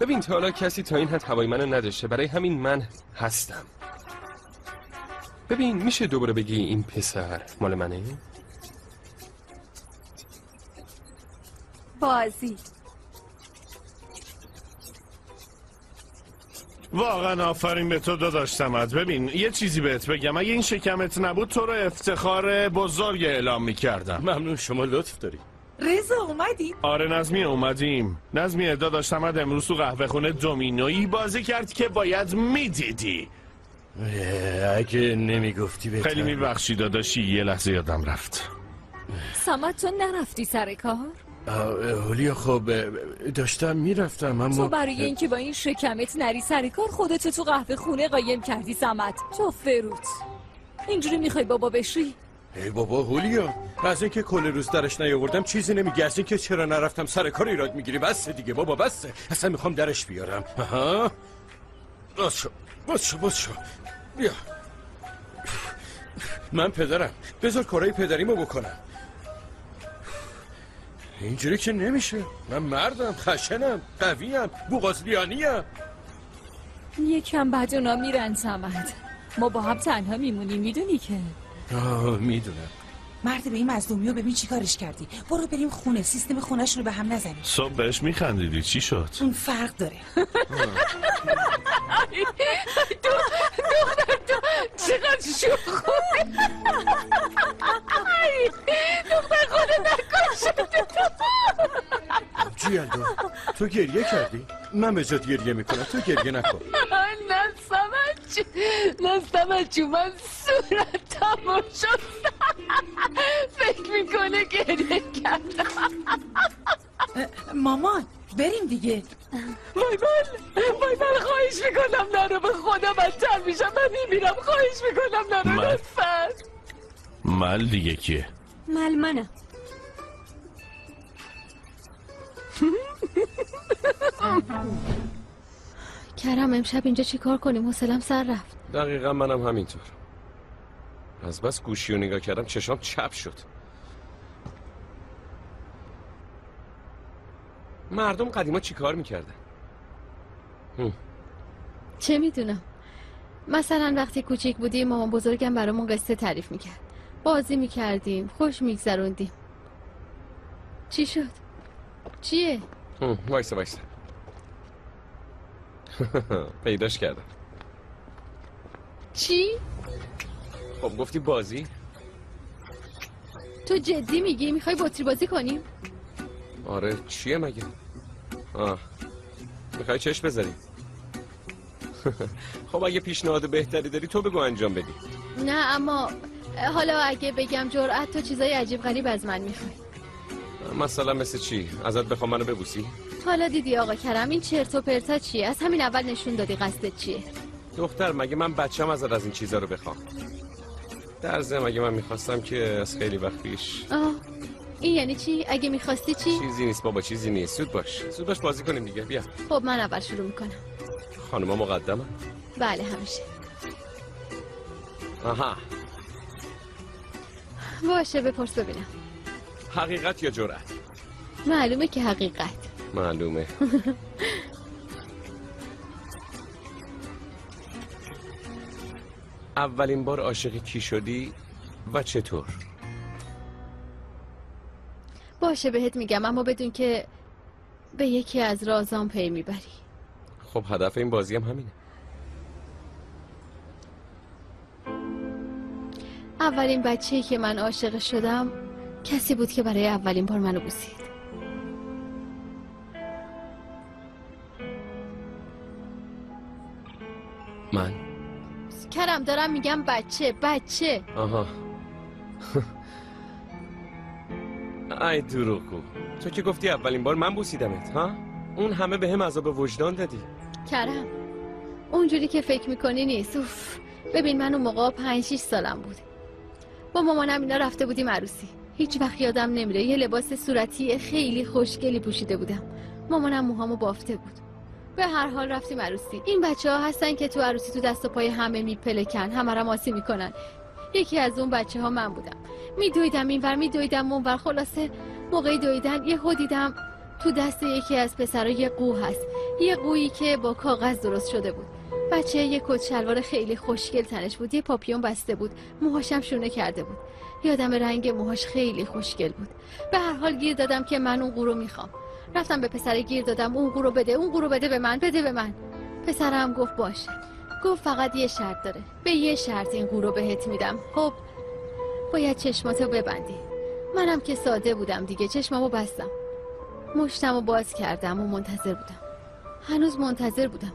ببین تا حالا کسی تا این حد هوای منو نداشته برای همین من هستم. ببین میشه دوباره بگی این پسر مال منه؟ بازی. واقعا آفرین به تو داداش سمت. ببین یه چیزی بهت بگم. اگه این شکمت نبود تو رو افتخار بزرگ اعلام می‌کردم. ممنون شما لطف داری رضا اومدی؟ آره نظمی اومدیم. نظمی داداش سمت امروز تو قهوه خونه دومینویی بازی کرد که باید می‌دیدی. اگه نمی‌گفتی بهتر خیلی میبخشی داداشی. یه لحظه یادم رفت. سمت تو نرفتی سر کار؟ هولیا خب داشتم می‌رفتم اما تو برای اینکه با این شکمت نری سر کار خودتو تو قهوه خونه قایم کردی سمت. تو فروت. اینجوری می‌خوای بابا بشی؟ ای بابا هولیا از اینکه کل روز درش نیاوردم چیزی نمیگی از اینکه چرا نرفتم سر کار ایراد می‌گیری. بسه دیگه بابا بسه اصلا می‌خوام درش بیارم. آها. باز شو باز شو باز شو. بیا. من پدرم. بذار کارهای پدریمو بکنم. اینجوری که نمیشه. من مردم خشنم قویم بوغازلیانیم. یکم بعد اونا میرن سمت. ما با هم تنها میمونیم می‌دونی که؟ آه می‌دونم. مرد به این مظلومی رو ببین چی کارش کردی. برو بریم خونه سیستم خونش رو به هم نزنیم. صبح بهش میخندیدی. چی شد؟ اون فرق داره. تو دختر تو چقدر شوخ دختر خودت نکن جیالدو تو گریه کردی؟ من به جات گریه می‌کنم. تو گریه نکن. نه سمج نه سمج من صورتمو شد فکر می‌کنه گریه کردم. مامان بریم دیگه. وای من وای من خواهش می‌کنم نرو به خدا بدتر میشم من میمیرم خواهش می‌کنم نرو من- لطفا. مل دیگه کیه؟ مل منم کرم امشب اینجا چیکار کنیم؟ حوصلم سر رفت. دقیقا منم همینطور. از بس گوشی رو نگاه کردم چشام چپ شد مردم قدیما چی کار می‌کردن؟ چه می‌دونم مثلا وقتی کوچیک بودیم مامان بزرگم برامون قصه تعریف می‌کرد بازی می‌کردیم خوش میگذروندیم چی شد؟ چیه؟ وایسا وایسا پیداش کردم چی؟ خب گفتی بازی؟ تو جدی میگی می‌خوای بطری بازی کنیم؟ آره چیه مگه؟ آه می‌خوای چشم بذاری؟ خب اگه پیشنهاد بهتری داری تو بگو انجام بدی نه اما حالا اگه بگم جرأت تو چیزای عجیب غریب از من می‌خوای مثلا مثل چی؟ ازت بخوام منو ببوسی؟ حالا دیدی آقا کرم این چرت و پرتا چیه از همین اول نشون دادی قصدت چیه دختر مگه من بچم ازت از این چیزا رو بخوام در ضمن مگه من می‌خواستم که از خیلی وقت پیش. آه این یعنی چی؟ اگه می‌خواستی چی؟ چیزی نیست بابا چیزی نیست. زود باش. زود باش بازی کنیم دیگه. بیا. خب من اول شروع می‌کنم. خانوما مقدمه بله همیشه. آها. باشه بپرس ببینم. حقیقت یا جرأت؟ معلومه که حقیقت. معلومه. اولین بار عاشق کی شدی و چطور؟ باشه بهت میگم اما بدون که به یکی از رازام پی می‌بری. خب هدف این بازی هم همینه. اولین بچه‌ای که من عاشق شدم کسی بود که برای اولین بار منو بوسید. من؟ کرم دارم میگم بچه بچه. آها. ای دروغگو. تو که گفتی اولین بار من بوسیدمت ها؟ اون همه به هم عذاب وجدان دادی. کرم. اونجوری که فکر می‌کنی نیست. اوف. ببین من اون موقع پنج شیش سالم بود. با مامانم اینا رفته بودیم عروسی. هیچ وقت یادم نمیره یه لباس صورتی خیلی خوشگلی پوشیده بودم. مامانم موهامو بافته بود. به هر حال رفتیم عروسی. این بچه ها هستن که تو عروسی تو دست و پای همه میپلکن همه را ماسی می‌کنن. یکی از اون بچه ها من بودم. میدویدم اینور میدویدم اونور خلاصه موقعی دویدن یه دیدم تو دست یکی از پسرا یه قو هست. یه قویی که با کاغذ درست شده بود. بچه یه کت شلوار خیلی خوشگل تنش بود. یه پاپیون بسته بود. موهاشم شونه کرده بود. یادم رنگ موهاش خیلی خوشگل بود. به هر حال گیر دادم که من اون قو رو می‌خوام. رفتم به پسر گیر دادم اون قو رو بده اون قو رو بده به من بده به من. پسرم گفت باشه. گفت فقط یه شرط داره. به یه شرط این قو رو بهت میدم. خب؟ باید چشماتو ببندی. منم که ساده بودم دیگه چشممو بستم. مشتمو باز کردم و منتظر بودم. هنوز منتظر بودم.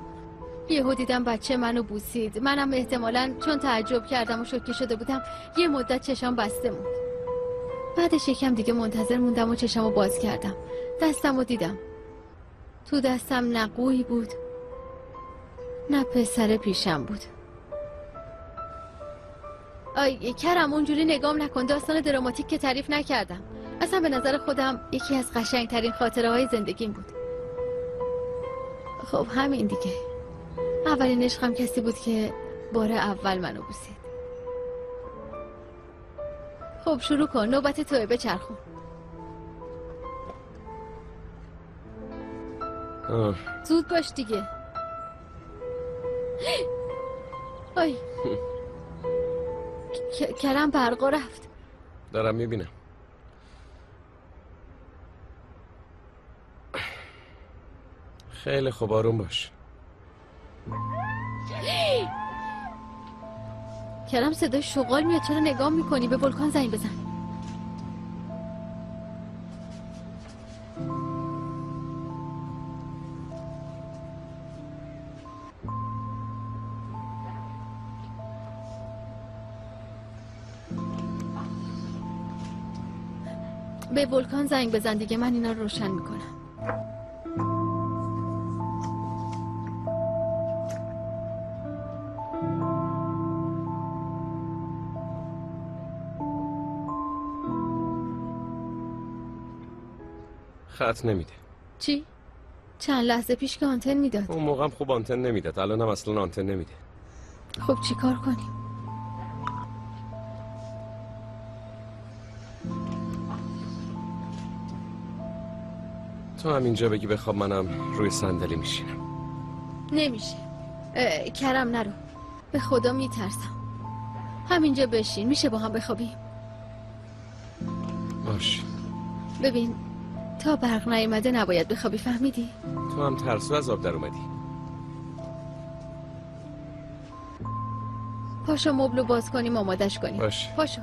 یهو دیدم بچه منو بوسید. منم احتمالا چون تعجب کردم و شوکه شده بودم یه مدت چشام بسته موند. بعدش یکم دیگه منتظر موندم و چشامو باز کردم. دستمو دیدم. تو دستم نه قویی بود نه پسر پیشم بود. آی کرم اونجوری نگام نکن. داستان دراماتیک که تعریف نکردم. اصلا به نظر خودم یکی از قشنگترین خاطره های زندگیم بود. خب همین دیگه. اولین عشقم کسی بود که بار اول منو بوسید. خب شروع کن. نوبت توه بچرخون. آه. زود باش دیگه آی کرم برقا رفت دارم می‌بینم خیلی خوب آروم باش کرم صدای شغال میاد چرا نگاه می‌کنی به ولکان زنگ بزن ولکان زنگ بزن دیگه من اینا رو روشن می‌کنم خط نمیده چی؟ چند لحظه پیش که آنتن می‌داد اون موقع هم خوب آنتن نمی‌داد الان هم اصلا آنتن نمیده خب چی کار کنیم؟ تو هم اینجا بگی بخواب منم روی صندلی میشینم. نمیشه. کرم نرو. به خدا میترسم. همینجا بشین میشه با هم بخوابیم. باش. ببین تا برق نیومده نباید بخوابی فهمیدی؟ تو هم ترسو از آب در اومدی. پاشو مبلو باز کنیم آمادش کنیم. باش. پاشو.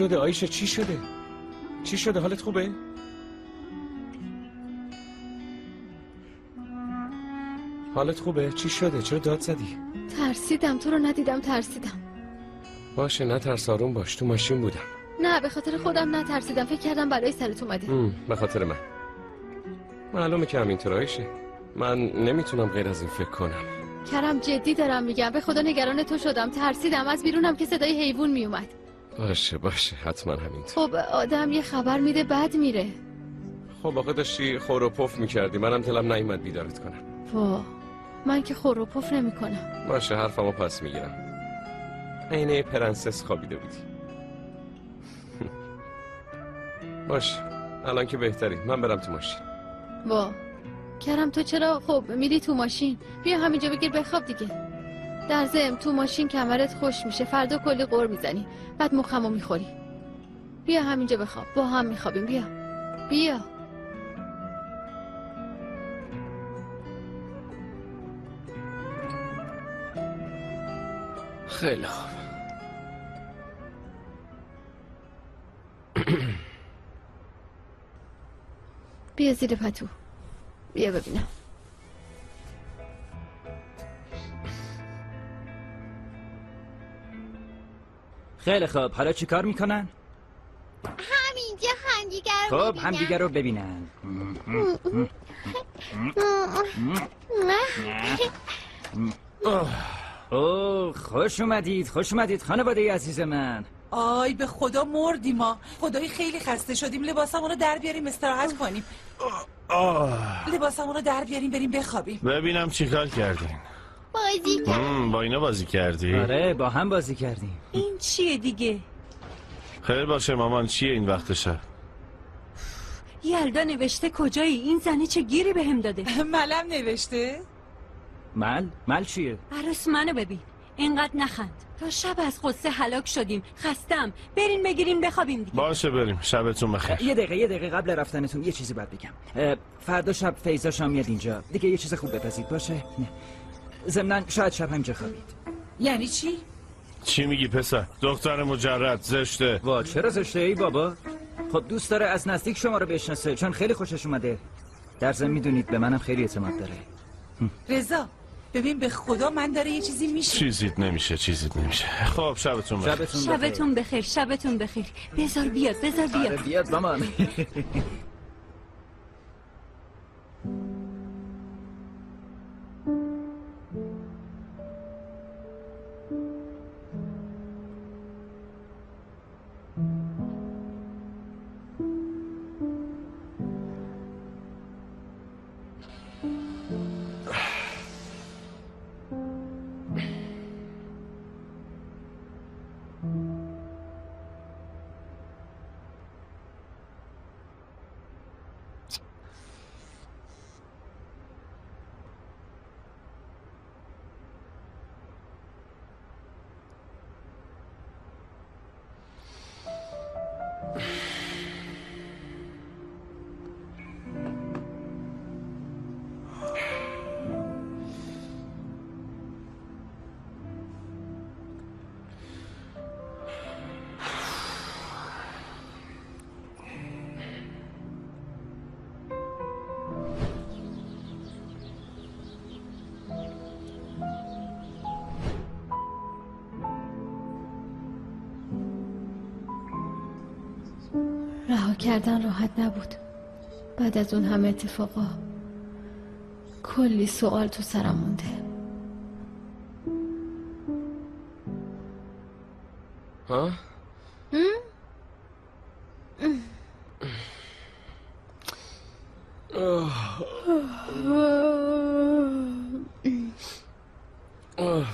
شده آیشه چی شده؟ چی شده؟ حالت خوبه؟ حالت خوبه؟ چی شده؟ چرا داد زدی؟ ترسیدم. تو رو ندیدم ترسیدم. باشه نه ترس آروم باش. تو ماشین بودم. نه به خاطر خودم نترسیدم. فکر کردم برای سرت اومده. به خاطر من. معلومه که همینطور آیشه من نمی‌تونم غیر از این فکر کنم. کرم جدی دارم میگم. به خدا نگران تو شدم. ترسیدم. از بیرونم که صدای حیوان میومد. باشه باشه حتما همینطور. خب آدم یه خبر میده بعد میره. خب آقا داشتی خور و پف می‌کردی. منم دلم نیومد بیدارت کنم. وا من که خور و پف نمی کنم باشه حرفمو پس می‌گیرم. عینه پرنسس خوابیده بودی. باش الان که بهتری. من برم تو ماشین. وا کرم تو چرا؟ خب میری تو ماشین. بیا همینجا بگیر بخواب دیگه. در ضمن تو ماشین کمرت خوش میشه. فردا کلی قور می‌زنی. بعد مخمو می‌خوری. بیا همینجا بخواب. با هم میخوابیم. بیا. بیا. خیلی خوب. بیا زیر پتو. بیا ببینم. خیلی خوب. حالا چی کار می‌کنن؟ همینجا همدیگر خب همدیگه رو ببینن. اوه خوش اومدید خوش اومدید خانواده عزیز من. آی به خدا مردیم ما. خدایی خیلی خسته شدیم. لباسمون رو در بیاریم استراحت کنیم. لباسمون رو در بیاریم بریم بخوابیم. ببینم چیکار کردین. بازی مم، با اینا بازی کردی؟ آره با هم بازی کردیم. این چیه دیگه؟ خیر باشه مامان چیه این وقت شب یلدا نوشته کجایی؟ این زنی چه گیری بهم داده؟ ملم نوشته؟ مل؟ مل چیه؟ عروس منو ببین. اینقدر نخند. تا شب از قصه هلاک شدیم. خستم. برین بگیرین بخوابیم دیگه. باشه بریم. شبتون بخیر. یه دقیقه یه دقیقه قبل رفتنتون یه چیزی باید بگم. فردا شب فیزا شام میاد اینجا. دیگه یه چیز خوب بپزید باشه؟ نه. ضمناً شاید شب همینجا خوابید. یعنی چی؟ چی میگی پسر؟ دختر مجرد زشته. وا چرا زشته ای بابا؟ خب دوست داره از نزدیک شما رو بشناسه. چون خیلی خوشش اومده. در ضمن می‌دونید به منم خیلی اعتماد داره. رضا ببین به خدا من داره یه چیزی میشه. چیزیت نمیشه چیزیت نمیشه. خب شبتون بخیر. شبتون بخیر شبتون بخیر. بذار بیاد بذار بیاد. آره بیاد مامان. کردن راحت نبود. بعد از اون همه اتفاقا کلی سوال تو سرم مونده. ها؟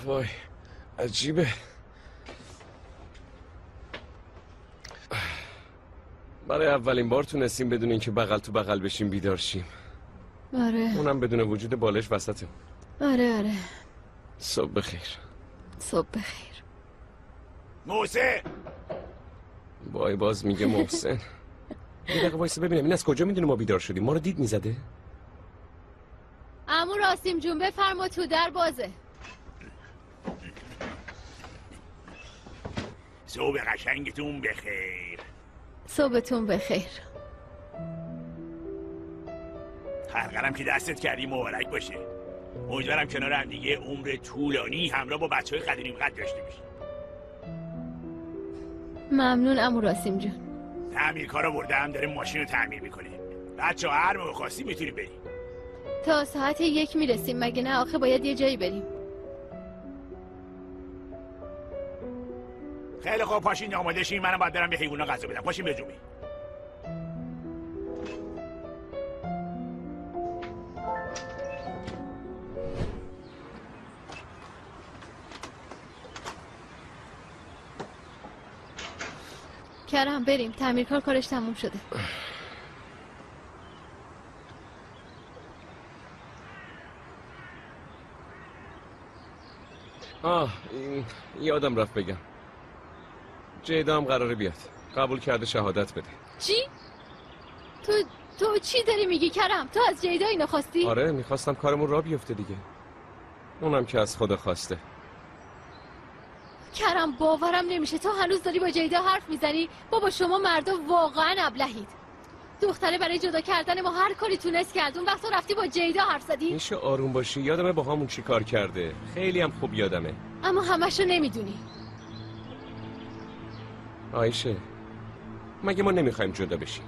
وای عجیبه. اولین بار تونستیم بدون اینکه بغل تو بغل بشیم بیدار شیم. آره. اونم بدون وجود بالش وسطه. آره آره. صبح بخیر. صبح بخیر. موسه وای باز میگه محسن. یه دقیقه وایسه ببینم. این از کجا می‌دونه ما بیدار شدیم؟ ما رو دید می‌زده؟ امو راسیم جون بفرما تو در بازه. صبح قشنگتون بخیر. صبحتون بخیر. حلقرم که دستت کردی مبارک باشه. امیدوارم کنار هم دیگه عمر طولانی همراه با بچه های قدیمی قد داشته باشی. ممنون امو راسیم جون. تعمیرکارا بردم داره ماشین رو تعمیر می‌کنه. بچه هر موقع خواستی می‌تونی بری تا ساعت یک می‌رسیم مگه نه؟ آخه باید یه جایی بریم. خیلی خوب پاشین آماده شین. منم باید برم به حیوونا غذا بدم. پاشین بجومی. کرم بریم. تعمیرکار کارش تموم شده. آه این یادم رفت بگم. جیدا هم قراره بیاد. قبول کرده شهادت بده. چی؟ تو تو چی داری میگی کرم؟ تو از جیدا اینو خواستی؟ آره می‌خواستم کارمون را بیفته دیگه. اونم که از خدا خواسته. کرم باورم نمیشه. تو هنوز داری با جیدا حرف می‌زنی؟ بابا شما مردا واقعا ابلهید. دختره برای جدا کردن ما هر کاری تونست کرد. اون وقت رفتی با جیدا حرف زدی؟ میشه آروم باشی؟ یادمه با همون چی کار کرده. خیلی هم خوب یادمه. اما همشو نمی‌دونی. آیشه مگه ما نمی‌خوایم جدا بشیم.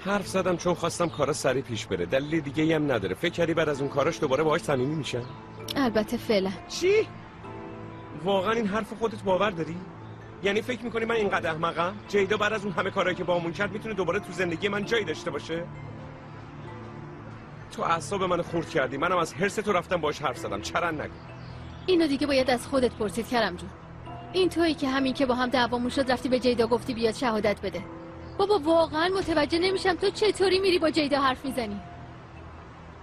حرف زدم چون خواستم کارا سری پیش بره. دلیل دیگه هم نداره. فکر کردی بعد از اون کاراش دوباره باهاش صمیمی میشن؟ البته فعلا. چی؟ واقعا این حرف خودت باور داری؟ یعنی فکر می‌کنی من اینقدر احمقم؟ جیدا بعد از اون همه کارهایی که باهامون کرد می‌تونه دوباره تو زندگی من جایی داشته باشه؟ تو اعصاب من خورد کردی. منم از حرس تو رفتم باش حرف زدم. چرن نگو؟ اینو دیگه باید از خودت پرسید کرم جون این تویی که همین که با هم دعوامون شد رفتی به جیدا گفتی بیاد شهادت بده. بابا واقعا متوجه نمیشم تو چطوری میری با جیدا حرف می‌زنی.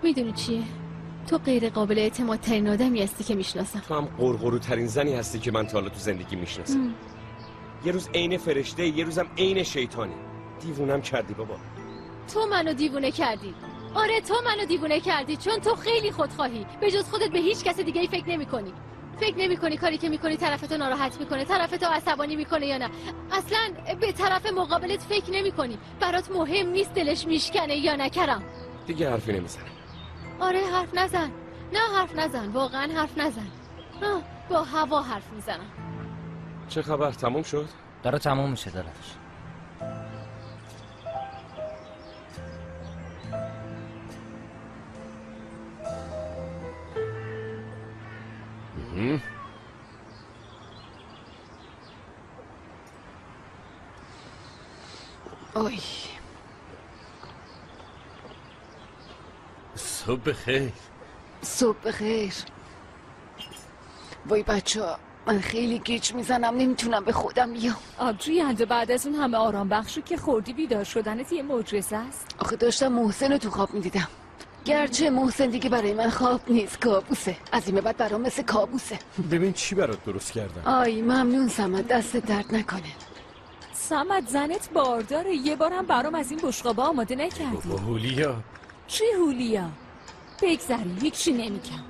می‌دونی چیه؟ تو غیر قابل اعتماد ترین آدمی هستی که می‌شناسم. تو هم قرقرو ترین زنی هستی که من تا حالا تو زندگی می‌شناسم. یه روز عین فرشته یه روزم عین شیطانی. دیوونم کردی بابا. تو منو دیوونه کردی. آره تو منو دیوونه کردی. چون تو خیلی خودخواهی. به جز خودت به هیچ کس دیگه ای فکر نمی کنی فکر نمی کنی کاری که می‌کنی طرفتو ناراحت می‌کنه طرفتو عصبانی می‌کنه یا نه؟ اصلا به طرف مقابلت فکر نمی کنی. برات مهم نیست دلش میشکنه یا نکرم دیگه حرفی نمی‌زنم آره حرف نزن. نه حرف نزن. واقعا حرف نزن. آه، با هوا حرف می‌زنم. چه خبر؟ تموم شد؟ داره تموم میشه دلش اوی. صبح بخیر. صبح بخیر. وای بچه ها من خیلی گیج می‌زنم نمی‌تونم به خودم بیام. آبجوی انده بعد از اون همه آرام بخشو که خوردی بیدار شدنت یه معجزه است. آخه داشتم محسن رو تو خواب می‌دیدم. گرچه محسن دیگه برای من خواب نیست کابوسه. از این به بعد برام مثل کابوسه. ببین چی برات درست کردم. آی ممنون سمت دست درد نکنه. سمت زنت بارداره. یه بار هم برام از این بشقابا آماده نکردی. بابا هولیا. چی هولیا؟ بگذریم هیچی نمیگم.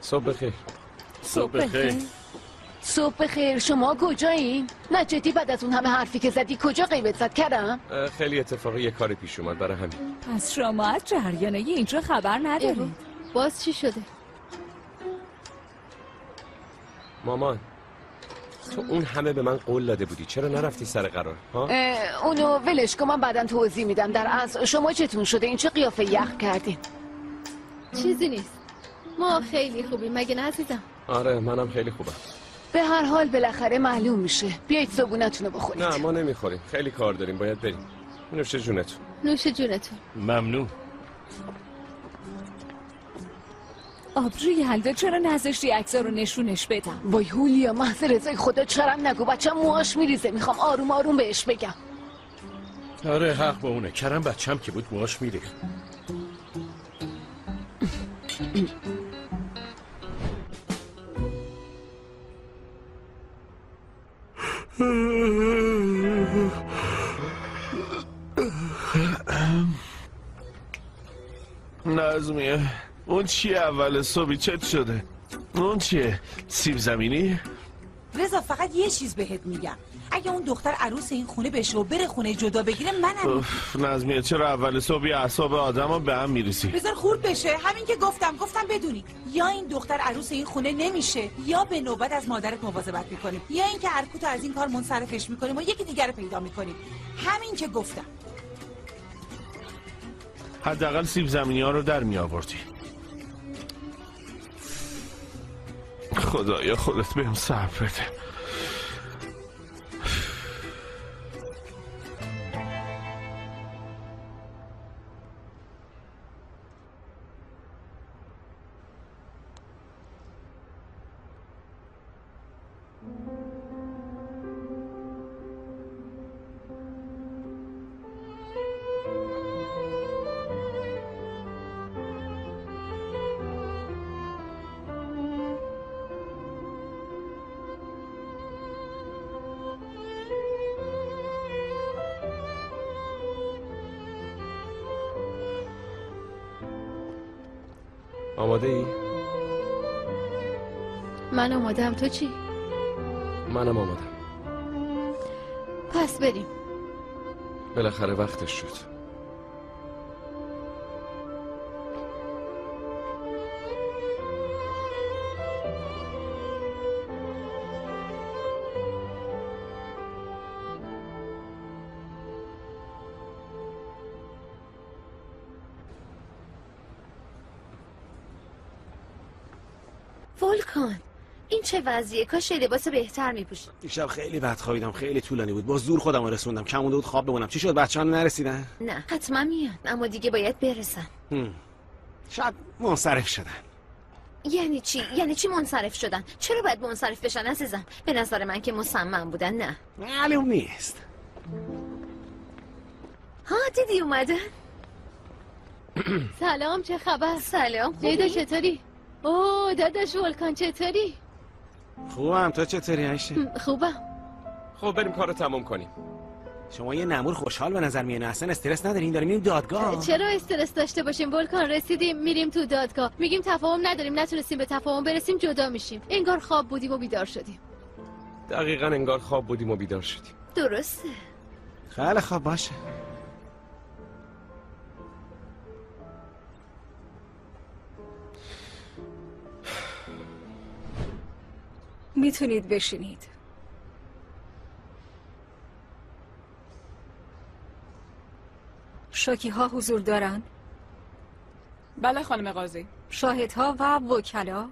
صبح بخیر. صبح بخیر. صبح بخیر شما کجایین؟ نه جدی بعد از اون همه حرفی که زدی کجا غیبت زد؟ کردم؟ خیلی اتفاقی یه کاری پیش اومد برای همین. پس شما از جریانه اینجا خبر ندارید. باز چی شده؟ مامان تو اون همه به من قول داده بودی. چرا نرفتی سر قرار؟ ها؟ اونو ولش کن. من بعدا توضیح میدم. در از شما چتون شده؟ این چه قیافه یخ کردین چیزی نیست. ما خیلی خوبیم. مگه نه عزیزم؟ آره منم خیلی خوبم. به هر حال بالاخره معلوم میشه. بیایید صبونتون رو بخورید نه ما نمی‌خوریم. خیلی کار داریم باید بریم. نوش جونتون. نوش جونتون. ممنون. آبجوی یلدا چرا نذاشتی عکسا رو نشونش بدم؟ وای هولیا محض رضای خدا چرم نگو. بچه موهاش میریزه. می‌خوام آروم آروم بهش بگم. آره حق با اونه. کرم بچم که بود موهاش میریخت نظمیه اون چیه اول صبحی چت شده؟ اون چیه؟ سیب زمینی؟ رضا فقط یه چیز بهت میگم. اگه اون دختر عروس این خونه بشه و بره خونه جدا بگیره منم. اوف نظمیه چرا اول صبحی اعصاب آدم رو به هم میریسی؟ بذار خورد بشه. همین که گفتم گفتم بدونی. یا این دختر عروس این خونه نمیشه یا به نوبت از مادرت مواظبت می‌کنیم. یا اینکه ارکوتو از این کار منصرفش می‌کنیم و یکی دیگر پیدا می‌کنیم. همین که گفتم. حداقل سیب زمینی ها رو در می آوردی خدایا خودت بهم صبر بده. من آمادم. تو چی؟ منم آمادم. پس بریم. بالاخره وقتش شد. ولکان. این چه وضعیه؟ کاش یه لباس بهتر میپوشید دیشب خیلی بد خوابیدم خیلی طولانی بود. با زور خودم رو رسوندم. کم بود خواب بمونم. چی شد؟ بچه نرسیدن؟ نه حتما میاد. اما دیگه باید برسن. هم. شاید منصرف شدن. یعنی چی؟ یعنی چی منصرف شدن؟ چرا باید منصرف بشن عزیزم؟ به نظر من که مصمم بودن نه. معلوم نیست. ها دیدی اومدن سلام چه خبر؟ سلام خوبی؟ چطوری؟ اوه داداش ولکان چطوری؟ خوبم. تو چطوری عیشه خوبم. خب بریم کارو تموم کنیم. شما یه نمور خوشحال به نظر میاد. اصلا استرس ندارین. داریم میریم دادگاه. چرا استرس داشته باشیم؟ ولکان رسیدیم. میریم تو دادگاه. میگیم تفاهم نداریم. نتونستیم به تفاهم برسیم جدا میشیم. انگار خواب بودیم و بیدار شدیم. دقیقا انگار خواب بودیم و بیدار شدیم. درسته. خیلی خوب باشه. می‌تونید بشینید. شاکی ها حضور دارن؟ بله خانم قاضی. شاهدها و وکلا؟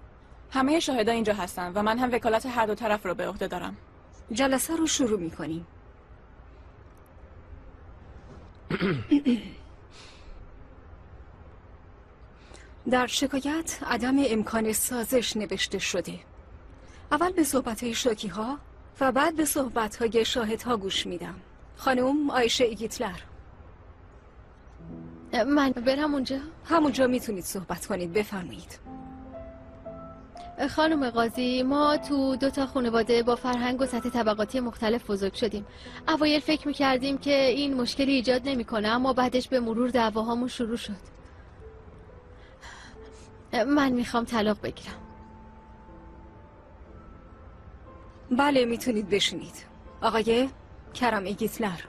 همه شاهدا اینجا هستن و من هم وکالت هر دو طرف رو به عهده دارم. جلسه رو شروع می‌کنیم. در شکایت عدم امکان سازش نوشته شده. اول به صحبت شاکی ها و بعد به صحبت های شاهد ها گوش میدم. خانم آیشه ایگیتلر. من برم اونجا؟ همونجا می‌تونید صحبت کنید بفرمایید. خانم قاضی ما تو دو تا خانواده با فرهنگ و سطح طبقاتی مختلف بزرگ شدیم. اوایل فکر می‌کردیم که این مشکلی ایجاد نمی‌کنه اما بعدش به مرور دعواهامون شروع شد. من می‌خوام طلاق بگیرم. بله می‌تونید بشینید. آقای کرم ایگیتلر.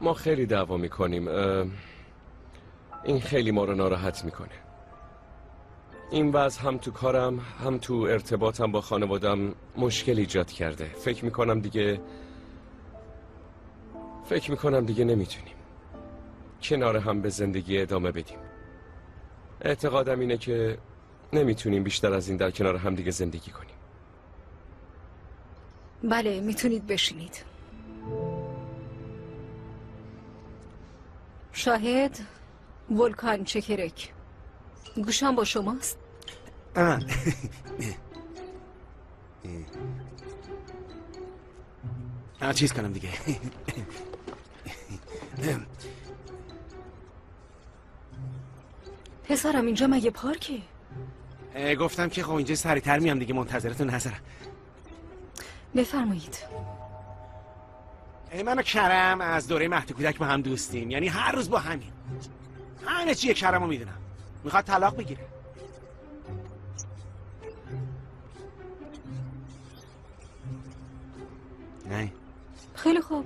ما خیلی دعوا می‌کنیم. این خیلی ما رو ناراحت می‌کنه. این وضع هم تو کارم هم تو ارتباطم با خانوادم مشکل ایجاد کرده. فکر می‌کنم دیگه فکر می‌کنم دیگه نمی‌تونیم. کنار هم به زندگی ادامه بدیم. اعتقادم اینه که نمی‌تونیم بیشتر از این در کنار هم دیگه زندگی کنیم. بله می‌تونید بشینید. شاهد ولکان چکرک. گوشم با شماست؟ آه. آه چیز کنم دیگه. پسرم اینجا مگه پارکه؟ اه، گفتم که خب اینجا سریعتر میام دیگه منتظرتون نظرم. بفرمایید. من و کرم از دوره مهد کودک با هم دوستیم. یعنی هر روز با همین همه چیه کرم رو می‌دونم. می‌خواد طلاق بگیره. نه. خیلی خوب.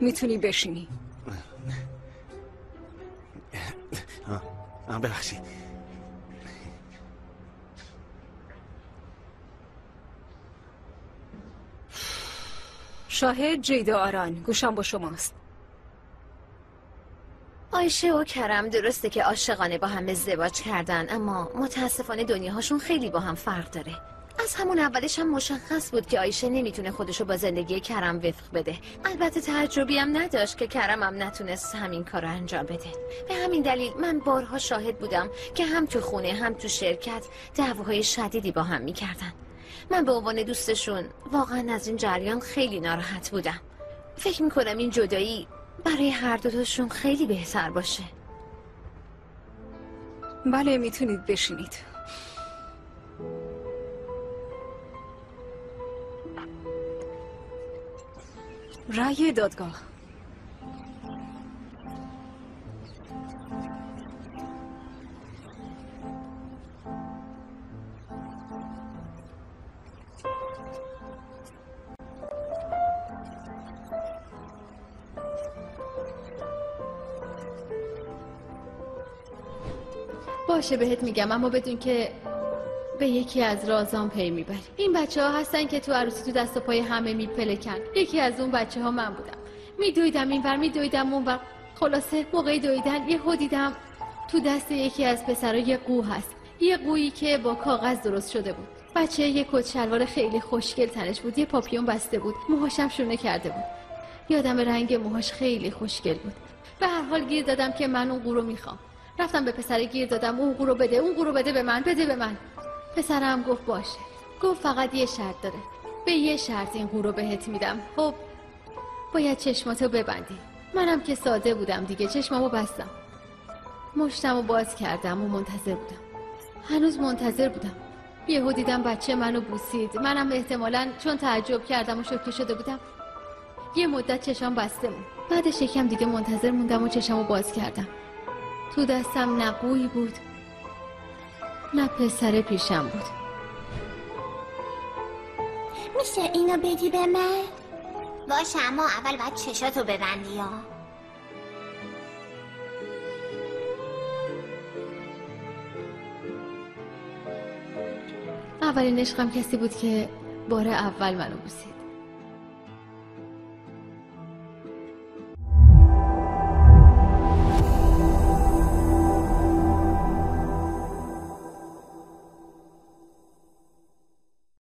می‌تونی بشینی. آه، آه ببخشید. شاهد جیدا آران گوشم با شماست. آیشه و کرم درسته که عاشقانه با هم ازدواج کردن اما متاسفانه دنیاهاشون خیلی با هم فرق داره. از همون اولش هم مشخص بود که آیشه نمی‌تونه خودشو با زندگی کرم وفق بده. البته تعجبی هم نداشت که کرم هم نتونست همین کار رو انجام بده. به همین دلیل من بارها شاهد بودم که هم تو خونه هم تو شرکت دعواهای شدیدی با هم می‌کردن. من به عنوان دوستشون واقعا از این جریان خیلی ناراحت بودم. فکر می‌کنم این جدایی برای هر دوتاشون خیلی بهتر باشه. بله می‌تونید بشینید. رأی دادگاه. باشه بهت میگم اما بدون که به یکی از رازان پی می‌بری این بچه ها هستن که تو عروسی تو دست و پای همه میپلکن یکی از اون بچه ها من بودم. میدویدم این بر میدویدم اون بر خلاصه موقع دویدن یه دیدم تو دست یکی از پسرا یه قو هست. یه قویی که با کاغذ درست شده بود. بچه یه کت شلوار خیلی خوشگل تنش بود. یه پاپیون بسته بود. موهاشم شونه کرده بود. یادم رنگ موهاش خیلی خوشگل بود. به هر حال گیر دادم که من اون قو رو می‌خوام. رفتم به پسر گیر دادم. اون قو رو بده اون قو رو بده به من بده به من. پسرم گفت باشه. گفت فقط یه شرط داره. به یه شرط این قو رو بهت میدم. خب باید چشماتو ببندی. منم که ساده بودم دیگه چشمامو بستم. مشتمو باز کردم و منتظر بودم. هنوز منتظر بودم. یهو دیدم بچه منو بوسید. منم احتمالا چون تعجب کردم و شوکه شده بودم یه مدت چشام بسته بود بعدش یکم دیگه منتظر موندم و چشامو باز کردم. تو دستم نه قویی بود. نه پسر پیشم بود. میشه اینو بدی به من؟ باشه اما اول باید چشاتو ببندی یا اولین عشقم کسی بود که بار اول منو بوسید.